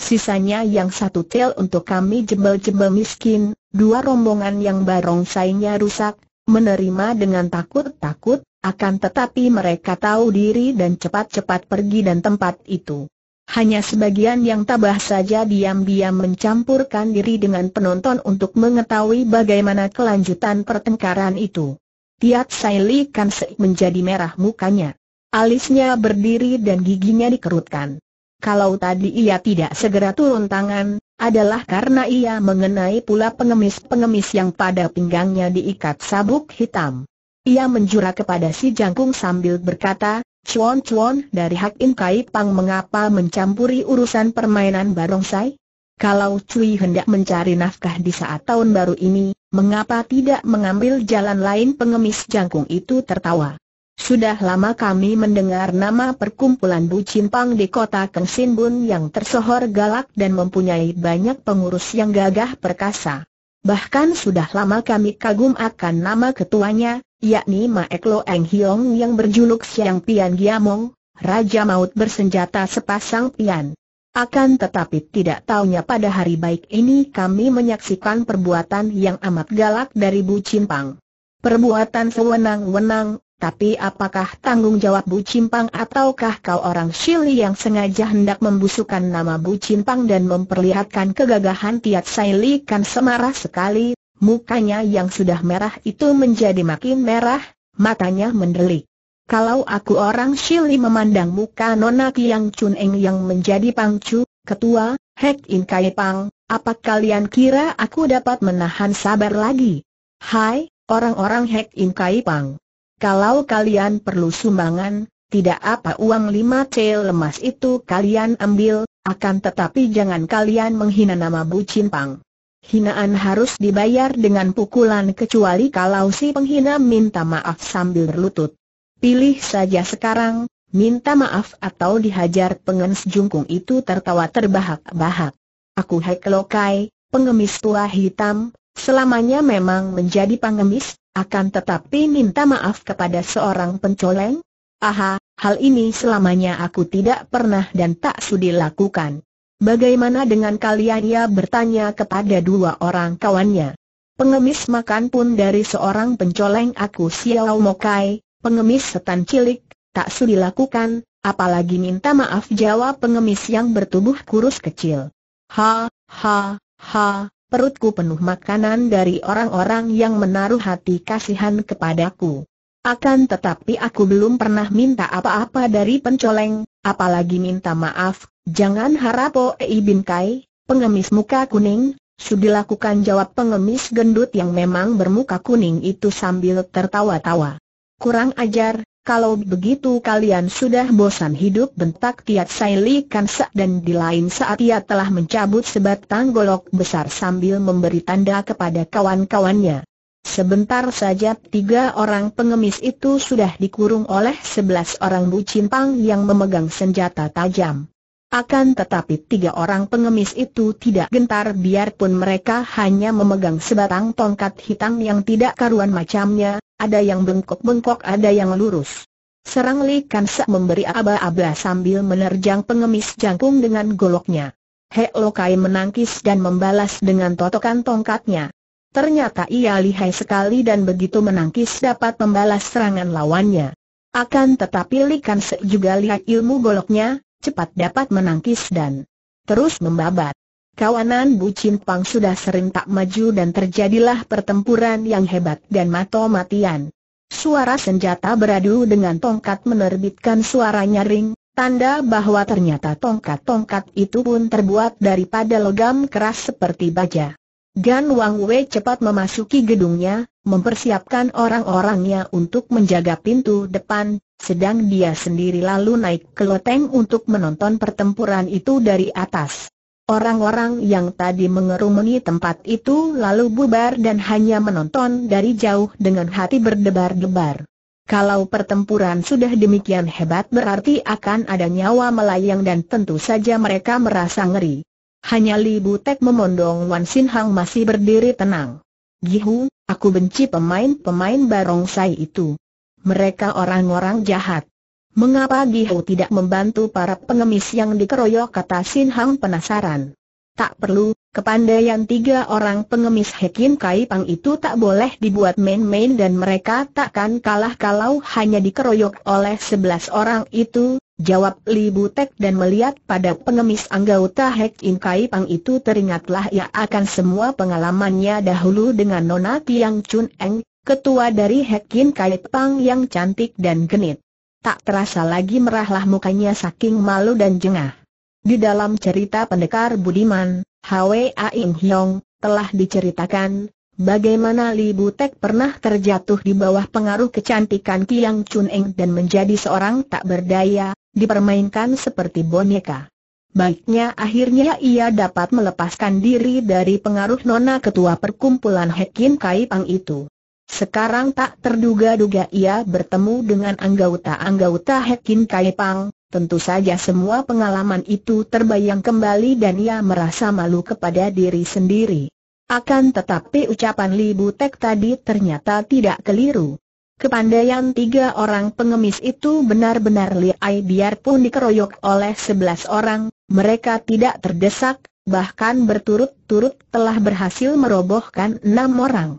Sisanya yang satu tel untuk kami jembel-jembel miskin, dua rombongan yang barongsainya rusak, menerima dengan takut-takut, akan tetapi mereka tahu diri dan cepat-cepat pergi dan tempat itu. Hanya sebagian yang tabah saja diam-diam mencampurkan diri dengan penonton untuk mengetahui bagaimana kelanjutan pertengkaran itu. Tiat Saili kan menjadi merah mukanya. Alisnya berdiri dan giginya dikerutkan. Kalau tadi ia tidak segera turun tangan, adalah karena ia mengenai pula pengemis-pengemis yang pada pinggangnya diikat sabuk hitam. Ia menjura kepada si jangkung sambil berkata, Chuan Chuan dari Hak In Kai Pang mengapa mencampuri urusan permainan barongsai? Kalau Cui hendak mencari nafkah di saat tahun baru ini, mengapa tidak mengambil jalan lain pengemis jangkung itu tertawa. Sudah lama kami mendengar nama perkumpulan Bu Cimpang di kota Kengsin Bun yang tersohor galak dan mempunyai banyak pengurus yang gagah perkasa. Bahkan sudah lama kami kagum akan nama ketuanya, yakni Maek Lo Eng Hiong yang berjuluk Siang Pian Giamong, Raja Maut bersenjata sepasang pian. Akan tetapi tidak taunya pada hari baik ini kami menyaksikan perbuatan yang amat galak dari Bu Cimpang. Perbuatan sewenang-wenang, tapi apakah tanggung jawab Bu Cimpang ataukah kau orang Shili yang sengaja hendak membusukkan nama Bu Cimpang dan memperlihatkan kegagahan Tiat Saili kan semarah sekali, mukanya yang sudah merah itu menjadi makin merah, matanya mendelik. Kalau aku orang Shili memandang muka Nona Kiang Chun Eng yang menjadi pangcu, ketua, Hek In Kai Pang, apa kalian kira aku dapat menahan sabar lagi? Hai, orang-orang Hek In Kai Pang. Kalau kalian perlu sumbangan, tidak apa uang lima cel lemas itu kalian ambil, akan tetapi jangan kalian menghina nama Bu Cimpang. Hinaan harus dibayar dengan pukulan kecuali kalau si penghina minta maaf sambil berlutut. Pilih saja sekarang, minta maaf atau dihajar pengens jungkung itu tertawa terbahak-bahak. Aku Hek Lokai, pengemis tua hitam, selamanya memang menjadi pengemis, akan tetapi minta maaf kepada seorang pencoleng? Aha, hal ini selamanya aku tidak pernah dan tak sudi lakukan. Bagaimana dengan kalian? Ia bertanya kepada dua orang kawannya. Pengemis makan pun dari seorang pencoleng aku Xiao Mokai, pengemis setan cilik, tak sudi lakukan, apalagi minta maaf jawab pengemis yang bertubuh kurus kecil. Ha, ha, ha, perutku penuh makanan dari orang-orang yang menaruh hati kasihan kepadaku. Akan tetapi aku belum pernah minta apa-apa dari pencoleng, apalagi minta maaf, jangan harap Oi Bin Kai, pengemis muka kuning, sudah lakukan jawab pengemis gendut yang memang bermuka kuning itu sambil tertawa-tawa. Kurang ajar, kalau begitu kalian sudah bosan hidup bentak Tiat Saili Kansa dan di lain saat ia telah mencabut sebatang golok besar sambil memberi tanda kepada kawan-kawannya. Sebentar saja tiga orang pengemis itu sudah dikurung oleh sebelas orang bucimpang yang memegang senjata tajam. Akan tetapi tiga orang pengemis itu tidak gentar biarpun mereka hanya memegang sebatang tongkat hitam yang tidak karuan macamnya, ada yang bengkok-bengkok ada yang lurus. Serang Li Kansa memberi aba-aba sambil menerjang pengemis jangkung dengan goloknya. Hek Lokai menangkis dan membalas dengan totokan tongkatnya. Ternyata ia lihai sekali dan begitu menangkis dapat membalas serangan lawannya. Akan tetapi Li Kansa juga lihat ilmu goloknya, cepat dapat menangkis dan terus membabat. Kawanan Bu Pang sudah sering tak maju dan terjadilah pertempuran yang hebat dan mato-matian. Suara senjata beradu dengan tongkat menerbitkan suara nyaring, tanda bahwa ternyata tongkat-tongkat itu pun terbuat daripada logam keras seperti baja. Gan Wang Wei cepat memasuki gedungnya, mempersiapkan orang-orangnya untuk menjaga pintu depan, sedang dia sendiri lalu naik ke loteng untuk menonton pertempuran itu dari atas. Orang-orang yang tadi mengerumuni tempat itu lalu bubar dan hanya menonton dari jauh dengan hati berdebar-debar. Kalau pertempuran sudah demikian hebat berarti akan ada nyawa melayang dan tentu saja mereka merasa ngeri. Hanya Li Butek memondong Wan Sin Hang masih berdiri tenang. Gihu, aku benci pemain-pemain barongsai itu. Mereka orang-orang jahat. Mengapa Giho tidak membantu para pengemis yang dikeroyok kata Sin Hang penasaran. Tak perlu, kepandaian tiga orang pengemis Hekin Kai Pang itu tak boleh dibuat main-main dan mereka takkan kalah kalau hanya dikeroyok oleh sebelas orang itu, jawab Li Butek dan melihat pada pengemis anggota Hekin Kai Pang itu teringatlah ia akan semua pengalamannya dahulu dengan Nona Tiang Chun Eng, ketua dari Hekin Kai Pang yang cantik dan genit. Tak terasa lagi merahlah mukanya saking malu dan jengah. Di dalam cerita pendekar Budiman, Hwa Ing Hyong, telah diceritakan, bagaimana Li Butek pernah terjatuh di bawah pengaruh kecantikan Kiang Chun Eng dan menjadi seorang tak berdaya, dipermainkan seperti boneka. Baiknya akhirnya ia dapat melepaskan diri dari pengaruh nona ketua perkumpulan Hekin Kai Pang itu. Sekarang tak terduga-duga ia bertemu dengan anggota-anggota Hekin Kai Pang, tentu saja semua pengalaman itu terbayang kembali dan ia merasa malu kepada diri sendiri. Akan tetapi ucapan Li Butek tadi ternyata tidak keliru. Kepandaian tiga orang pengemis itu benar-benar liai biarpun dikeroyok oleh sebelas orang, mereka tidak terdesak, bahkan berturut-turut telah berhasil merobohkan enam orang.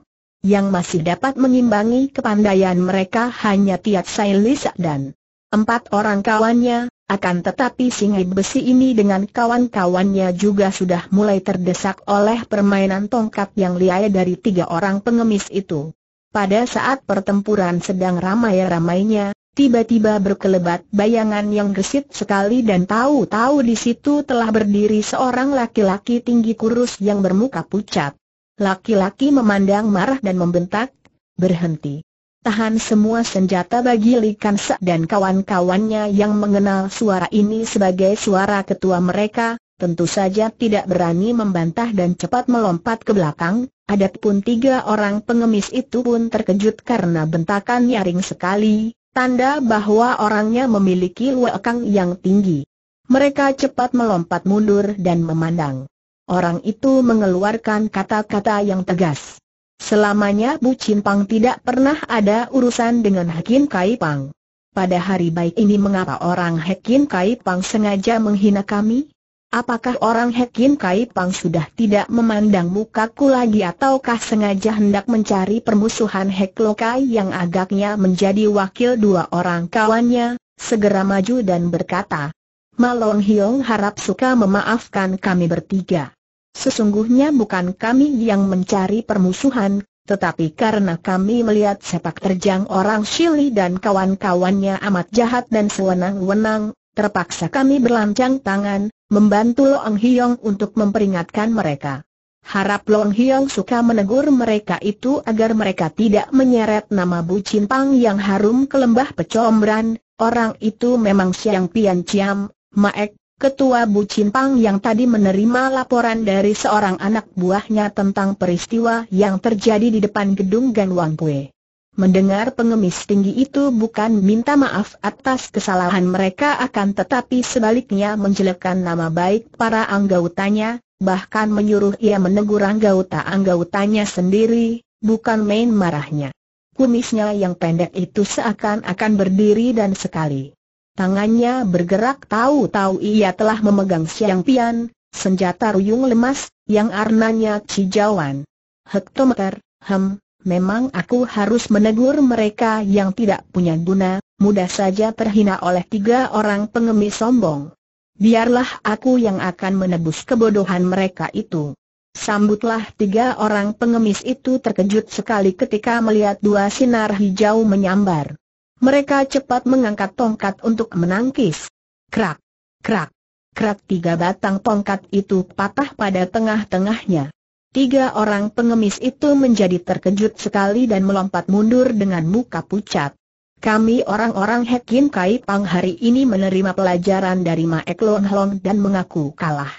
Yang masih dapat mengimbangi kepandaian mereka hanya Tiat Sailisa dan empat orang kawannya, akan tetapi singai besi ini dengan kawan-kawannya juga sudah mulai terdesak oleh permainan tongkat yang liai dari tiga orang pengemis itu. Pada saat pertempuran sedang ramai-ramainya, tiba-tiba berkelebat bayangan yang gesit sekali dan tahu-tahu di situ telah berdiri seorang laki-laki tinggi kurus yang bermuka pucat. Laki-laki memandang marah dan membentak, berhenti. Tahan semua senjata bagi Li Kansa dan kawan-kawannya yang mengenal suara ini sebagai suara ketua mereka, tentu saja tidak berani membantah dan cepat melompat ke belakang, Adapun tiga orang pengemis itu pun terkejut karena bentakan nyaring sekali, tanda bahwa orangnya memiliki luakang yang tinggi. Mereka cepat melompat mundur dan memandang. Orang itu mengeluarkan kata-kata yang tegas. Selamanya Bu Cimpang tidak pernah ada urusan dengan Hakim Kai Pang. Pada hari baik ini mengapa orang Hakim Kai Pang sengaja menghina kami? Apakah orang Hekin Kai Pang sudah tidak memandang mukaku lagi ataukah sengaja hendak mencari permusuhan Hek Lokai yang agaknya menjadi wakil dua orang kawannya, segera maju dan berkata, Malong Hiong harap suka memaafkan kami bertiga. Sesungguhnya bukan kami yang mencari permusuhan, tetapi karena kami melihat sepak terjang orang Shili dan kawan-kawannya amat jahat dan sewenang-wenang, terpaksa kami berlancang tangan, membantu Loong Hiong untuk memperingatkan mereka. Harap Long Hiong suka menegur mereka itu agar mereka tidak menyeret nama Bu Cimpang yang harum ke lembah pecombran, orang itu memang Siang Pian Ciam, Maek, ketua Bu Cimpang yang tadi menerima laporan dari seorang anak buahnya tentang peristiwa yang terjadi di depan gedung Gan Wang Pue. Mendengar pengemis tinggi itu bukan minta maaf atas kesalahan mereka akan tetapi sebaliknya menjelekkan nama baik para anggotanya, bahkan menyuruh ia menegur anggota-anggotanya sendiri, bukan main marahnya. Kumisnya yang pendek itu seakan-akan berdiri dan sekali. Tangannya bergerak tahu-tahu ia telah memegang siang pian, senjata ruyung lemas, yang arnanya cijauan. Hektometer, hem, Memang aku harus menegur mereka yang tidak punya guna, mudah saja terhina oleh tiga orang pengemis sombong. Biarlah aku yang akan menebus kebodohan mereka itu. Sambutlah tiga orang pengemis itu terkejut sekali ketika melihat dua sinar hijau menyambar. Mereka cepat mengangkat tongkat untuk menangkis. Krak, krak, krak tiga batang tongkat itu patah pada tengah-tengahnya. Tiga orang pengemis itu menjadi terkejut sekali dan melompat mundur dengan muka pucat. Kami orang-orang Hekin Kai Pang hari ini menerima pelajaran dari Maek Long Long dan mengaku kalah.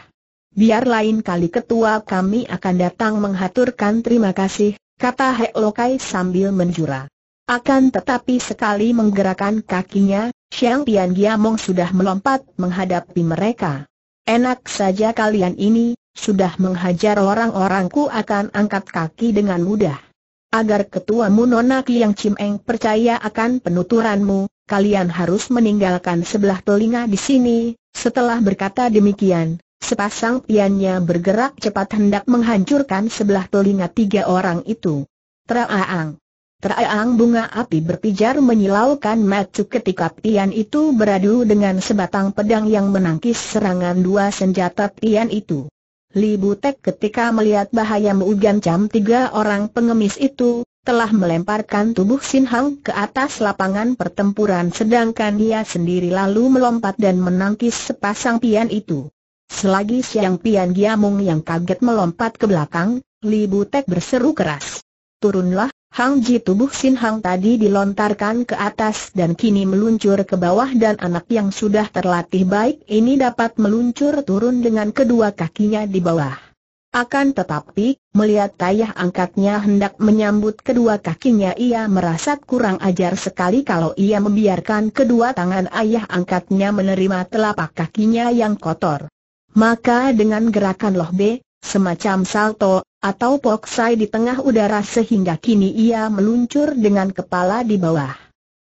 Biar lain kali ketua kami akan datang menghaturkan terima kasih, kata Hek Lokai sambil menjura. Akan tetapi sekali menggerakkan kakinya, Xiang Pian Giamong sudah melompat menghadapi mereka. Enak saja kalian ini, sudah menghajar orang-orangku akan angkat kaki dengan mudah. Agar ketuamu Nona Kiang Chim Eng percaya akan penuturanmu, kalian harus meninggalkan sebelah telinga di sini. Setelah berkata demikian, sepasang piannya bergerak cepat hendak menghancurkan sebelah telinga tiga orang itu. Teraang. Teraang bunga api berpijar menyilaukan mata ketika pian itu beradu dengan sebatang pedang yang menangkis serangan dua senjata pian itu. Li Butek ketika melihat bahaya mengancam tiga orang pengemis itu, telah melemparkan tubuh Sin Hang ke atas lapangan pertempuran sedangkan dia sendiri lalu melompat dan menangkis sepasang pian itu. Selagi Siang Pian Giamong yang kaget melompat ke belakang, Li Butek berseru keras. Turunlah, Hang Ji tubuh Sin Hang tadi dilontarkan ke atas dan kini meluncur ke bawah dan anak yang sudah terlatih baik ini dapat meluncur turun dengan kedua kakinya di bawah. Akan tetapi, melihat ayah angkatnya hendak menyambut kedua kakinya ia merasa kurang ajar sekali kalau ia membiarkan kedua tangan ayah angkatnya menerima telapak kakinya yang kotor. Maka dengan gerakan Loh B, semacam salto, atau poksai di tengah udara sehingga kini ia meluncur dengan kepala di bawah.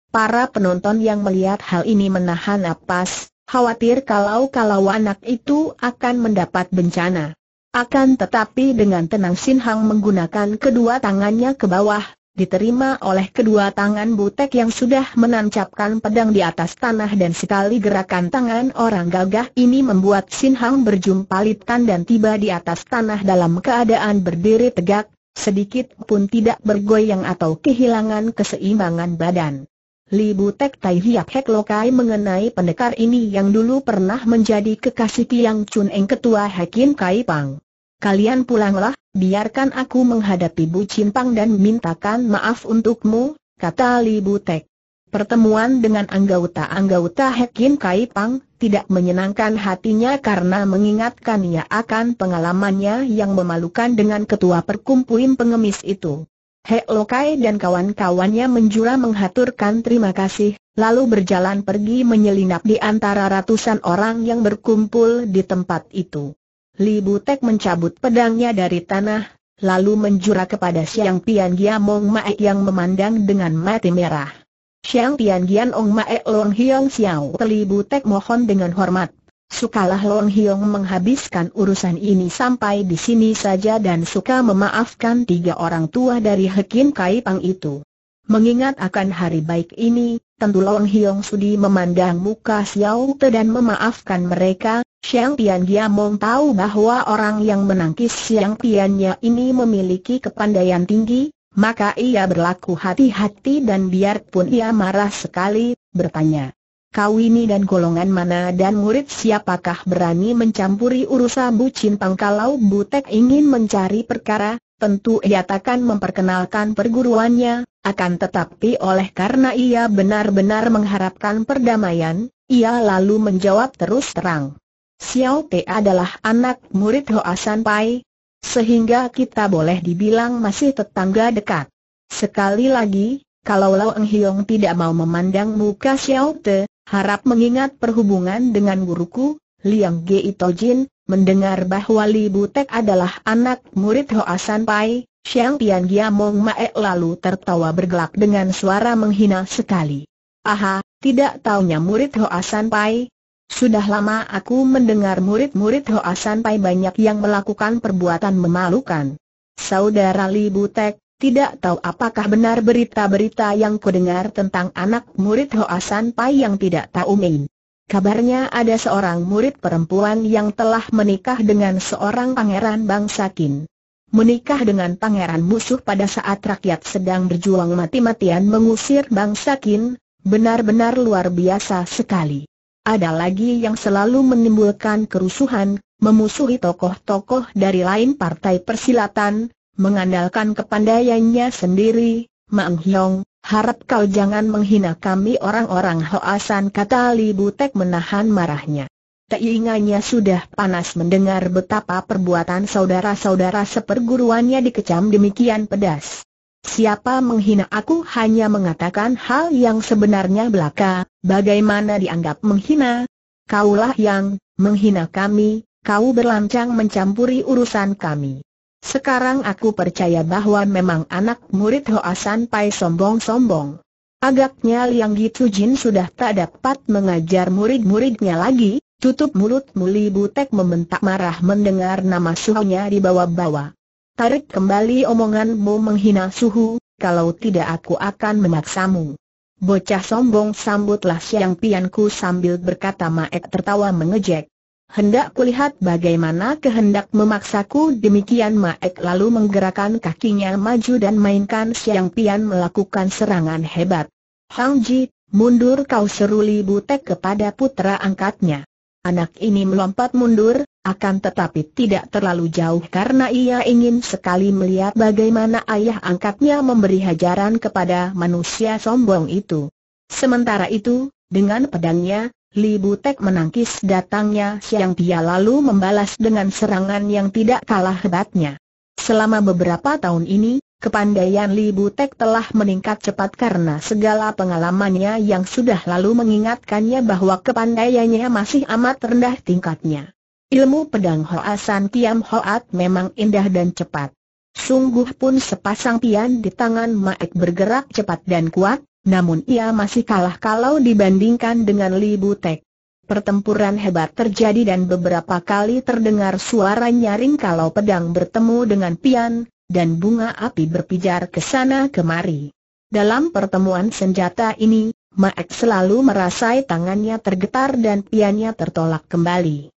Para penonton yang melihat hal ini menahan napas, khawatir kalau-kalau anak itu akan mendapat bencana. Akan tetapi dengan tenang Sin Hang menggunakan kedua tangannya ke bawah, diterima oleh kedua tangan butek yang sudah menancapkan pedang di atas tanah dan sekali gerakan tangan orang gagah ini membuat Sin Hang berjumpalitan dan tiba di atas tanah dalam keadaan berdiri tegak, sedikit pun tidak bergoyang atau kehilangan keseimbangan badan. Li Butek Tai Hiap Hek Lokai mengenai pendekar ini yang dulu pernah menjadi kekasih Tiang Chun Eng Ketua Hakim Kai Pang. Kalian pulanglah, biarkan aku menghadapi Bu Cimpang dan mintakan maaf untukmu, kata Li Butek. Pertemuan dengan anggota-anggota Hekin Kai Pang tidak menyenangkan hatinya karena mengingatkannya akan pengalamannya yang memalukan dengan ketua perkumpulan pengemis itu. Hek Lokai dan kawan-kawannya menjura menghaturkan terima kasih, lalu berjalan pergi menyelinap di antara ratusan orang yang berkumpul di tempat itu. Li Butek mencabut pedangnya dari tanah, lalu menjura kepada Siang Pian Giamong Mae yang memandang dengan mati merah. Siang Pian Gian Ong Long Hiong Xiao Li Butek mohon dengan hormat. Sukalah Long Hiong menghabiskan urusan ini sampai di sini saja dan suka memaafkan tiga orang tua dari Hekin Kai Pang itu. Mengingat akan hari baik ini, tentu Long Hiong sudi memandang muka Xiao Te dan memaafkan mereka, Xiang Tian Giamong tahu bahwa orang yang menangkis Xiang Tiannya ini memiliki kepandaian tinggi, maka ia berlaku hati-hati dan biarpun ia marah sekali, bertanya. Kau ini dan golongan mana dan murid siapakah berani mencampuri urusan Bu Cimpang kalau Bu Tek ingin mencari perkara, tentu ia takkan memperkenalkan perguruannya, akan tetapi oleh karena ia benar-benar mengharapkan perdamaian, ia lalu menjawab terus terang. Xiao Te adalah anak murid Hoa San Pai, sehingga kita boleh dibilang masih tetangga dekat. Sekali lagi, kalau Lau Eng Hiong tidak mau memandang muka Xiao Te, harap mengingat perhubungan dengan guruku, Liang Ge Jin, mendengar bahwa Li Butek adalah anak murid Hoa San Pai, Xiang Tian Giamong Mae lalu tertawa bergelak dengan suara menghina sekali. Aha, tidak taunya murid Hoa San Pai, sudah lama aku mendengar murid-murid Hoa Pai banyak yang melakukan perbuatan memalukan. Saudara Li Butek, tidak tahu apakah benar berita-berita yang kudengar tentang anak murid Hoa Pai yang tidak tahu main. Kabarnya ada seorang murid perempuan yang telah menikah dengan seorang pangeran bangsa Kin. Menikah dengan pangeran musuh pada saat rakyat sedang berjuang mati-matian mengusir bangsa Kin, benar-benar luar biasa sekali. Ada lagi yang selalu menimbulkan kerusuhan, memusuhi tokoh-tokoh dari lain partai persilatan, mengandalkan kepandaiannya sendiri, Mang Hyong, harap kau jangan menghina kami orang-orang Hoasan kata Li Butek menahan marahnya. Teinganya sudah panas mendengar betapa perbuatan saudara-saudara seperguruannya dikecam demikian pedas. Siapa menghina aku hanya mengatakan hal yang sebenarnya belaka, bagaimana dianggap menghina? Kaulah yang menghina kami, kau berlancang mencampuri urusan kami. Sekarang aku percaya bahwa memang anak murid Hoasan Pai sombong-sombong. Agaknya Liang Jin sudah tak dapat mengajar murid-muridnya lagi, tutup mulut Muli Butek membentak marah mendengar nama suhunya dibawa-bawa. Tarik kembali omonganmu menghina suhu, kalau tidak aku akan memaksamu. Bocah sombong sambutlah siang pianku sambil berkata Maek tertawa mengejek. Hendak kulihat bagaimana kehendak memaksaku demikian Maek lalu menggerakkan kakinya maju dan mainkan siang pian melakukan serangan hebat. Hang Ji, mundur kau seru Li Butek kepada putra angkatnya. Anak ini melompat mundur, akan tetapi tidak terlalu jauh karena ia ingin sekali melihat bagaimana ayah angkatnya memberi hajaran kepada manusia sombong itu. Sementara itu, dengan pedangnya, Li Butek menangkis datangnya siang dia lalu membalas dengan serangan yang tidak kalah hebatnya. Selama beberapa tahun ini, kepandaian Li Butek telah meningkat cepat karena segala pengalamannya yang sudah lalu mengingatkannya bahwa kepandaiannya masih amat rendah tingkatnya. Ilmu pedang Hoasan Kiam Hoat memang indah dan cepat. Sungguh pun sepasang pian di tangan Maek bergerak cepat dan kuat, namun ia masih kalah kalau dibandingkan dengan Li Butek. Pertempuran hebat terjadi dan beberapa kali terdengar suara nyaring kalau pedang bertemu dengan pian, dan bunga api berpijar ke sana kemari. Dalam pertemuan senjata ini, Maek selalu merasai tangannya tergetar dan piannya tertolak kembali.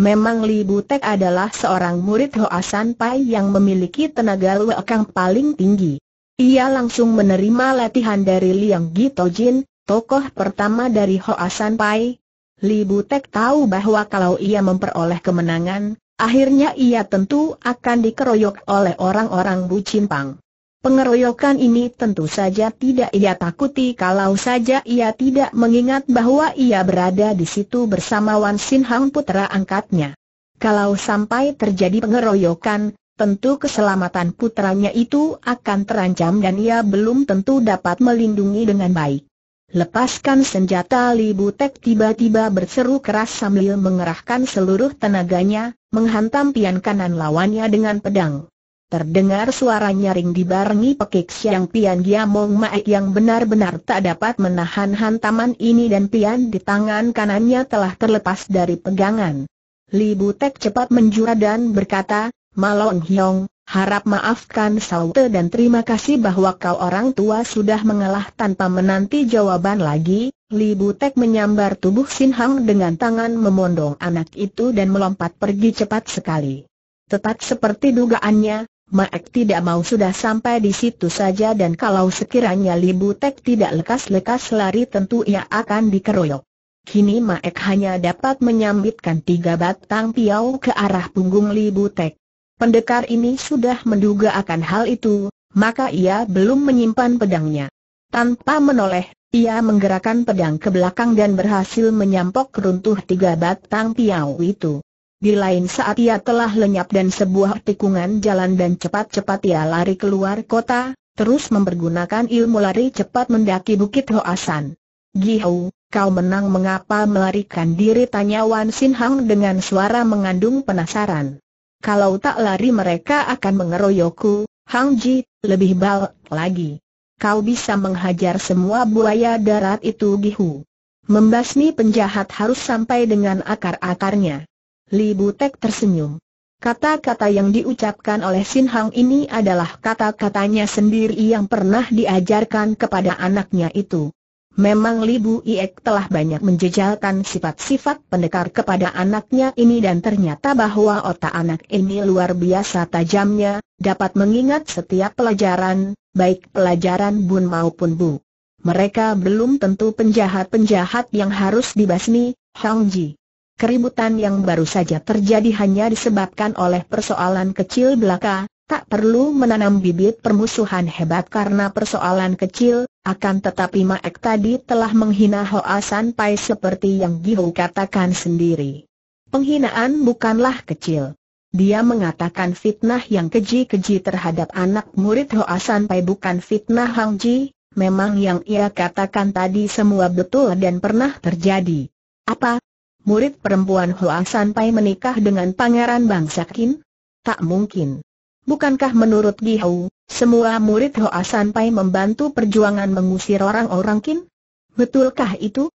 Memang Li Butek adalah seorang murid Hoa San Pai yang memiliki tenaga lekang paling tinggi. Ia langsung menerima latihan dari Liang Gi Tojin, tokoh pertama dari Hoa San Pai. Li Butek tahu bahwa kalau ia memperoleh kemenangan, akhirnya ia tentu akan dikeroyok oleh orang-orang Bu Cimpang. Pengeroyokan ini tentu saja tidak ia takuti kalau saja ia tidak mengingat bahwa ia berada di situ bersama Wan Sin Hang putra angkatnya. Kalau sampai terjadi pengeroyokan, tentu keselamatan putranya itu akan terancam dan ia belum tentu dapat melindungi dengan baik. Lepaskan senjata Li Butek tiba-tiba berseru keras sambil mengerahkan seluruh tenaganya, menghantam pian kanan lawannya dengan pedang. Terdengar suara nyaring dibarengi pekik siang Pian Giamong Maek yang benar-benar tak dapat menahan hantaman ini dan Pian di tangan kanannya telah terlepas dari pegangan. Li Butek cepat menjura dan berkata, Malong Hyong, harap maafkan Saute dan terima kasih bahwa kau orang tua sudah mengalah tanpa menanti jawaban lagi. Li Butek menyambar tubuh Sin Hang dengan tangan memondong anak itu dan melompat pergi cepat sekali. Tepat seperti dugaannya, Maek tidak mau sudah sampai di situ saja dan kalau sekiranya Libu Tek tidak lekas-lekas lari tentu ia akan dikeroyok. Kini Maek hanya dapat menyambitkan tiga batang piau ke arah punggung Libu Tek. Pendekar ini sudah menduga akan hal itu, maka ia belum menyimpan pedangnya. Tanpa menoleh, ia menggerakkan pedang ke belakang dan berhasil menyampok runtuh tiga batang piau itu. Di lain saat ia telah lenyap dan sebuah tikungan jalan dan cepat-cepat ia lari keluar kota, terus mempergunakan ilmu lari cepat mendaki Bukit Hoasan. Gihau, kau menang mengapa melarikan diri tanya Wan Sin Hang dengan suara mengandung penasaran. Kalau tak lari mereka akan mengeroyokku, Hang Ji, lebih bal lagi. Kau bisa menghajar semua buaya darat itu Gihu. Membasmi penjahat harus sampai dengan akar-akarnya. Li Butek tersenyum. Kata-kata yang diucapkan oleh Sin Hang ini adalah kata-katanya sendiri yang pernah diajarkan kepada anaknya itu. Memang Li Bu Iek telah banyak menjejalkan sifat-sifat pendekar kepada anaknya ini dan ternyata bahwa otak anak ini luar biasa tajamnya, dapat mengingat setiap pelajaran, baik pelajaran Bun maupun Bu. Mereka belum tentu penjahat-penjahat yang harus dibasmi, Hang Ji. Keributan yang baru saja terjadi hanya disebabkan oleh persoalan kecil belaka, tak perlu menanam bibit permusuhan hebat karena persoalan kecil, akan tetapi Maek tadi telah menghina Hoa San Pai seperti yang Giho katakan sendiri. Penghinaan bukanlah kecil. Dia mengatakan fitnah yang keji-keji terhadap anak murid Hoa San Pai bukan fitnah Hang Ji, memang yang ia katakan tadi semua betul dan pernah terjadi. Apa, murid perempuan Hoa San Pai menikah dengan pangeran bangsa Kin? Tak mungkin. Bukankah menurut Gihau, semua murid Hoa San Pai membantu perjuangan mengusir orang-orang Kin? Betulkah itu?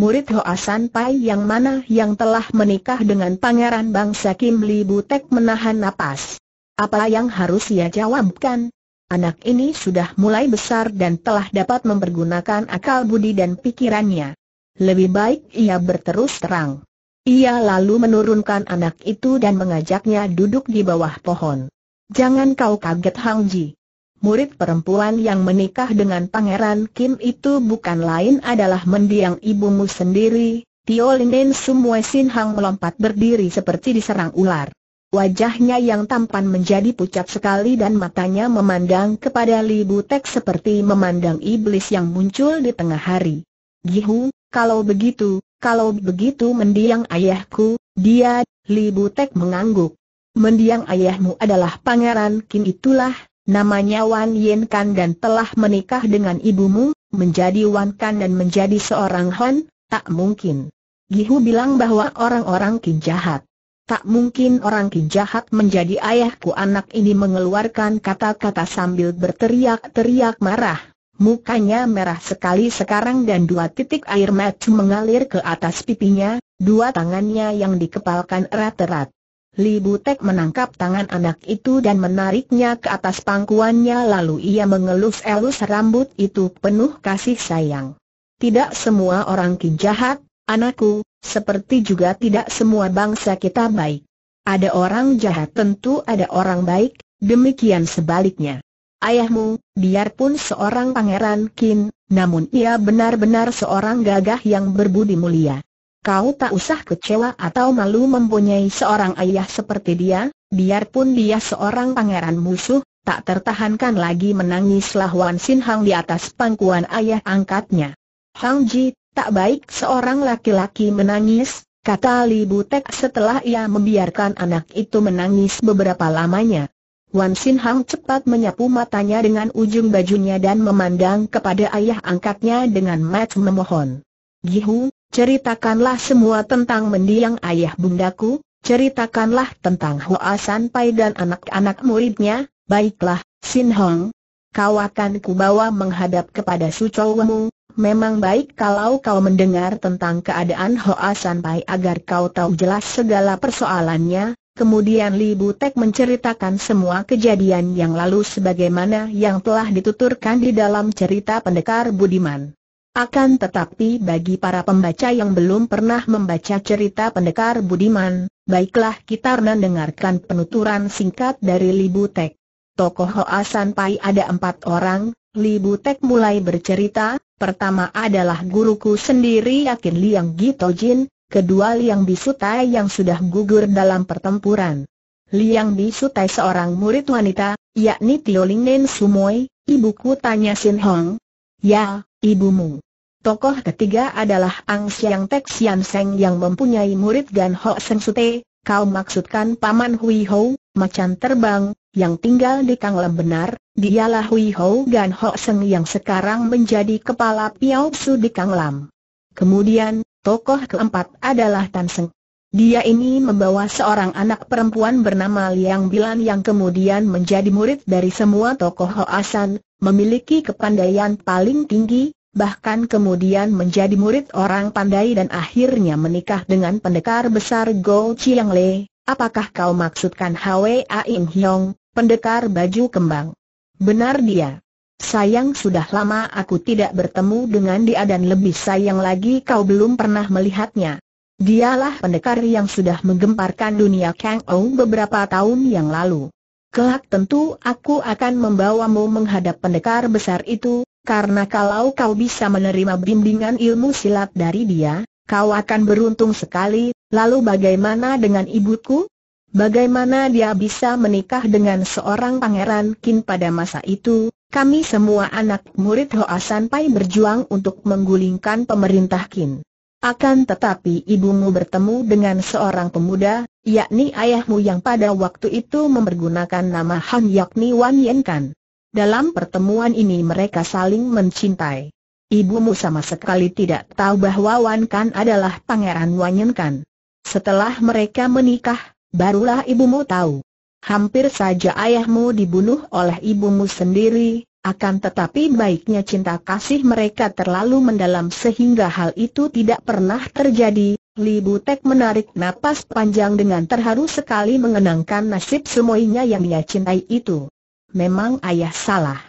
Murid Hoa San Pai yang mana yang telah menikah dengan pangeran bangsa Kim Li Butek menahan napas. Apa yang harus ia jawabkan? Anak ini sudah mulai besar dan telah dapat mempergunakan akal budi dan pikirannya. Lebih baik ia berterus terang. Ia lalu menurunkan anak itu dan mengajaknya duduk di bawah pohon. Jangan kau kaget Hang Ji. Murid perempuan yang menikah dengan Pangeran Kim itu bukan lain adalah mendiang ibumu sendiri, Tio Linen Sumwe Sin Hang melompat berdiri seperti diserang ular. Wajahnya yang tampan menjadi pucat sekali dan matanya memandang kepada Li Butek seperti memandang iblis yang muncul di tengah hari. Gihu, kalau begitu, kalau begitu mendiang ayahku, dia, Li Butek mengangguk. Mendiang ayahmu adalah Pangeran Kin itulah, namanya Wan Yen Kan dan telah menikah dengan ibumu, menjadi Wan Kan dan menjadi seorang Han, Tak mungkin. Gihu bilang bahwa orang-orang Kin jahat. Tak mungkin orang Kin jahat menjadi ayahku anak ini mengeluarkan kata-kata sambil berteriak-teriak marah. Mukanya merah sekali sekarang dan dua titik air mata mengalir ke atas pipinya, dua tangannya yang dikepalkan erat-erat. Li Butek menangkap tangan anak itu dan menariknya ke atas pangkuannya lalu ia mengelus-elus rambut itu penuh kasih sayang. Tidak semua orang kin jahat, anakku, seperti juga tidak semua bangsa kita baik. Ada orang jahat tentu ada orang baik, demikian sebaliknya. Ayahmu, biarpun seorang pangeran kin, namun ia benar-benar seorang gagah yang berbudi mulia. Kau tak usah kecewa atau malu mempunyai seorang ayah seperti dia, biarpun dia seorang pangeran musuh, tak tertahankan lagi menangis Wan Sin Hang di atas pangkuan ayah angkatnya. Hang Ji, tak baik seorang laki-laki menangis, kata Li Butek setelah ia membiarkan anak itu menangis beberapa lamanya. Wan Sin Hang cepat menyapu matanya dengan ujung bajunya dan memandang kepada ayah angkatnya dengan mata memohon. Gihu, ceritakanlah semua tentang mendiang ayah bundaku, ceritakanlah tentang Hoa San Pai dan anak-anak muridnya, baiklah, Sin Hong. Kau akan kubawa menghadap kepada Su Wemu, Memang baik kalau kau mendengar tentang keadaan Hoa sampai agar kau tahu jelas segala persoalannya, kemudian Li Butek menceritakan semua kejadian yang lalu sebagaimana yang telah dituturkan di dalam cerita pendekar Budiman. Akan tetapi bagi para pembaca yang belum pernah membaca cerita pendekar Budiman, baiklah kita mendengarkan penuturan singkat dari Li Butek. Tokoh Hoa Sanpai ada empat orang, Li Butek mulai bercerita, pertama adalah guruku sendiri Yakin Liang Gitojin, kedua Liang Bisutai yang sudah gugur dalam pertempuran. Liang Bisutai seorang murid wanita, yakni Tiolingen Sumoy, ibuku tanya Sin Hong. Ya, ibumu. Tokoh ketiga adalah Ang Siang Tek Sian Seng yang mempunyai murid Gan Ho Seng Sute, kau maksudkan Paman Hui Ho, macan terbang, yang tinggal di Kanglam benar, dialah Hui Ho Gan Ho Seng yang sekarang menjadi kepala Piao Su di Kanglam. Kemudian, tokoh keempat adalah Tan Seng. Dia ini membawa seorang anak perempuan bernama Liang Bilan yang kemudian menjadi murid dari semua tokoh Hoasan, memiliki kepandaian paling tinggi, bahkan kemudian menjadi murid orang pandai dan akhirnya menikah dengan pendekar besar Go Chiang Le. Apakah kau maksudkan Hwa Ing Hiong, Pendekar baju kembang. Benar dia. Sayang sudah lama aku tidak bertemu dengan dia dan lebih sayang lagi kau belum pernah melihatnya. Dialah pendekar yang sudah menggemparkan dunia Kang Ou beberapa tahun yang lalu. Kelak tentu aku akan membawamu menghadap pendekar besar itu, karena kalau kau bisa menerima bimbingan ilmu silat dari dia, kau akan beruntung sekali, lalu bagaimana dengan ibuku? Bagaimana dia bisa menikah dengan seorang pangeran Kin pada masa itu? Kami semua anak murid Hoa Sanpai berjuang untuk menggulingkan pemerintah Kin. Akan tetapi ibumu bertemu dengan seorang pemuda, yakni ayahmu yang pada waktu itu mempergunakan nama Han yakni Wan Yen Kan. Dalam pertemuan ini mereka saling mencintai. Ibumu sama sekali tidak tahu bahwa Wan Kan adalah pangeran Wan Yen Kan. Setelah mereka menikah, barulah ibumu tahu. Hampir saja ayahmu dibunuh oleh ibumu sendiri, akan tetapi baiknya cinta kasih mereka terlalu mendalam sehingga hal itu tidak pernah terjadi. Li Butek menarik napas panjang dengan terharu sekali mengenangkan nasib semuanya yang ia cintai itu. Memang ayah salah.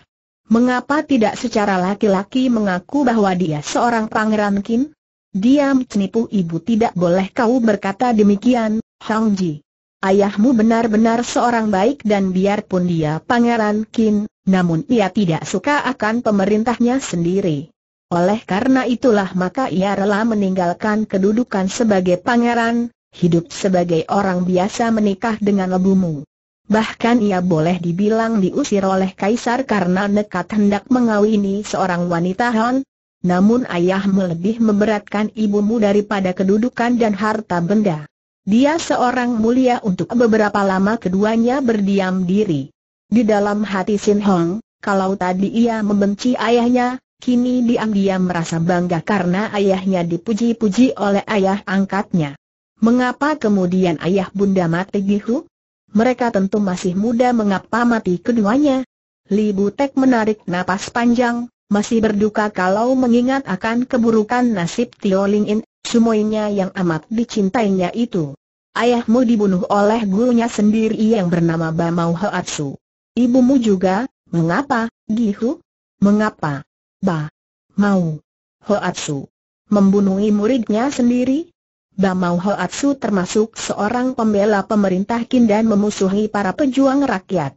Mengapa tidak secara laki-laki mengaku bahwa dia seorang pangeran Kin? Diam cenipu ibu tidak boleh kau berkata demikian, Hang Ji. Ayahmu benar-benar seorang baik dan biarpun dia pangeran Kin, namun ia tidak suka akan pemerintahnya sendiri. Oleh karena itulah maka ia rela meninggalkan kedudukan sebagai pangeran, hidup sebagai orang biasa menikah dengan lebumu. Bahkan ia boleh dibilang diusir oleh kaisar karena nekat hendak mengawini seorang wanita Han. Namun ayahmu lebih memberatkan ibumu daripada kedudukan dan harta benda. Dia seorang mulia untuk beberapa lama keduanya berdiam diri. Di dalam hati Sin Hong, kalau tadi ia membenci ayahnya, kini diam-diam merasa bangga karena ayahnya dipuji-puji oleh ayah angkatnya. Mengapa kemudian ayah bunda mati Gihu? Mereka tentu masih muda mengapa mati keduanya? Li Butek menarik napas panjang, masih berduka kalau mengingat akan keburukan nasib Tio Ling In, sumoinya yang amat dicintainya itu. Ayahmu dibunuh oleh gurunya sendiri yang bernama Bamau Hoatsu. Ibumu juga, mengapa, Gihu? Mengapa? Ba. Mau. Hoatsu. Membunuh muridnya sendiri? Bamau Hoatsu termasuk seorang pembela pemerintah Kin dan memusuhi para pejuang rakyat.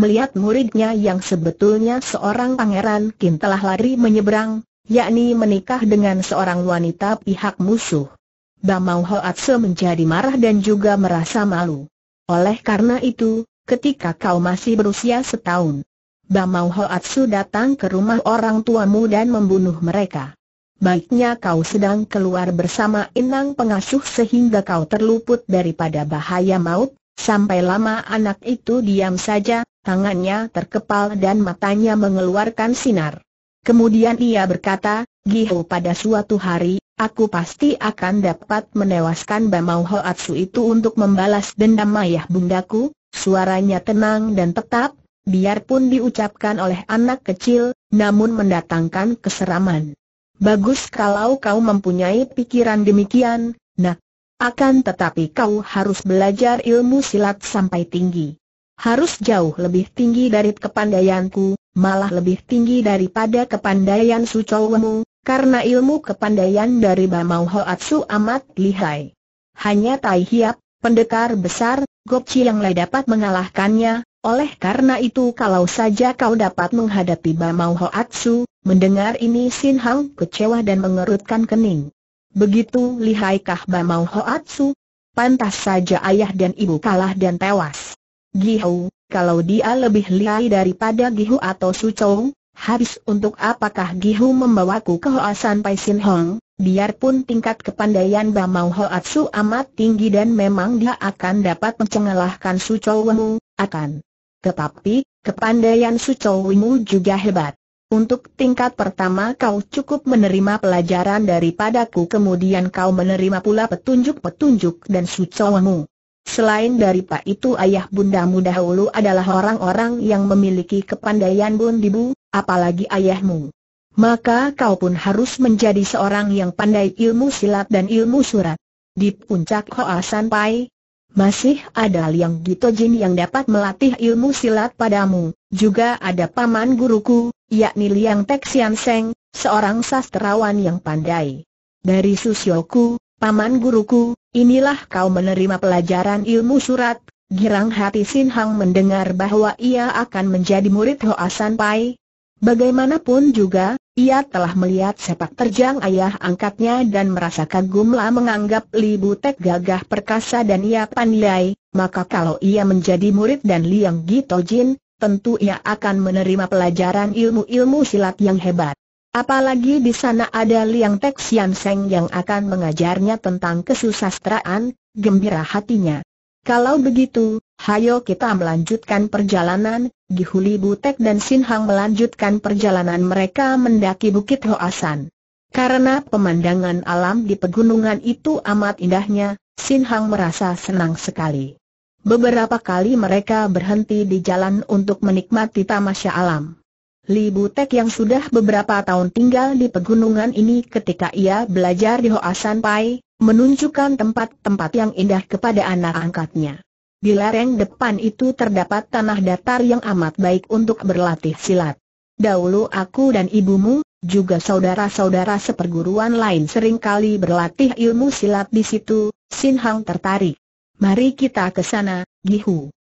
Melihat muridnya yang sebetulnya seorang pangeran Kin telah lari menyeberang, yakni menikah dengan seorang wanita pihak musuh. Bamau Hoatsu menjadi marah dan juga merasa malu. Oleh karena itu, ketika kau masih berusia setahun, Bamau Hoatsu datang ke rumah orang tuamu dan membunuh mereka. Baiknya kau sedang keluar bersama inang pengasuh sehingga kau terluput daripada bahaya maut, sampai lama anak itu diam saja, tangannya terkepal dan matanya mengeluarkan sinar. Kemudian ia berkata, Giho pada suatu hari, aku pasti akan dapat menewaskan Bamau Hoatsu itu untuk membalas dendam ayah bundaku, suaranya tenang dan tetap, biarpun diucapkan oleh anak kecil, namun mendatangkan keseraman. Bagus kalau kau mempunyai pikiran demikian, nak. Akan tetapi kau harus belajar ilmu silat sampai tinggi. Harus jauh lebih tinggi dari kepandaianku, malah lebih tinggi daripada kepandaian Sucowemu, karena ilmu kepandaian dari Bamau Hoatsu amat lihai. Hanya Tai Hiap, pendekar besar, Gopci yang lain dapat mengalahkannya, oleh karena itu kalau saja kau dapat menghadapi Bamau Hoatsu, Mendengar ini Sin Hang kecewa dan mengerutkan kening. Begitu lihaikah Bamau Hoatsu? Pantas saja ayah dan ibu kalah dan tewas. Gihu, kalau dia lebih lihai daripada Gihu atau Su Chong, habis untuk apakah Gihu membawaku ke Hoa Pai Sin Hong? Biarpun tingkat kepandaian Bamau Hoatsu amat tinggi dan memang dia akan dapat mencengelahkan Su Chong, akan. Tetapi, kepandaian Su Chong juga hebat. Untuk tingkat pertama kau cukup menerima pelajaran daripadaku kemudian kau menerima pula petunjuk-petunjuk dan sucowamu. Selain dari Pak itu ayah bundamu dahulu adalah orang-orang yang memiliki kepandaian bundibu, apalagi ayahmu. Maka kau pun harus menjadi seorang yang pandai ilmu silat dan ilmu surat. Di puncak Hoa Pai, masih ada Liang Gitojin yang dapat melatih ilmu silat padamu, juga ada paman guruku, yakni Liang Tek Sian Seng, seorang sastrawan yang pandai. Dari Susyoku, paman guruku, inilah kau menerima pelajaran ilmu surat, girang hati Sin Hang mendengar bahwa ia akan menjadi murid Hoa San Pai. Bagaimanapun juga, ia telah melihat sepak terjang ayah angkatnya dan merasa kagumlah menganggap Li Butek gagah perkasa dan ia pandai, maka kalau ia menjadi murid dan Liang Gitojin, tentu ia akan menerima pelajaran ilmu-ilmu silat yang hebat. Apalagi di sana ada Liang Tek Sian Seng yang akan mengajarnya tentang kesusastraan, gembira hatinya. Kalau begitu, hayo kita melanjutkan perjalanan, Gihuli Butek dan Sin Hang melanjutkan perjalanan mereka mendaki Bukit Hoasan. Karena pemandangan alam di pegunungan itu amat indahnya, Sin Hang merasa senang sekali. Beberapa kali mereka berhenti di jalan untuk menikmati tamasya alam. Li Butek yang sudah beberapa tahun tinggal di pegunungan ini ketika ia belajar di Hoasan Pai, menunjukkan tempat-tempat yang indah kepada anak angkatnya. Di lereng depan itu terdapat tanah datar yang amat baik untuk berlatih silat. Dahulu aku dan ibumu, juga saudara-saudara seperguruan lain sering kali berlatih ilmu silat di situ, Sin Hang tertarik. Mari kita ke sana, Gihu.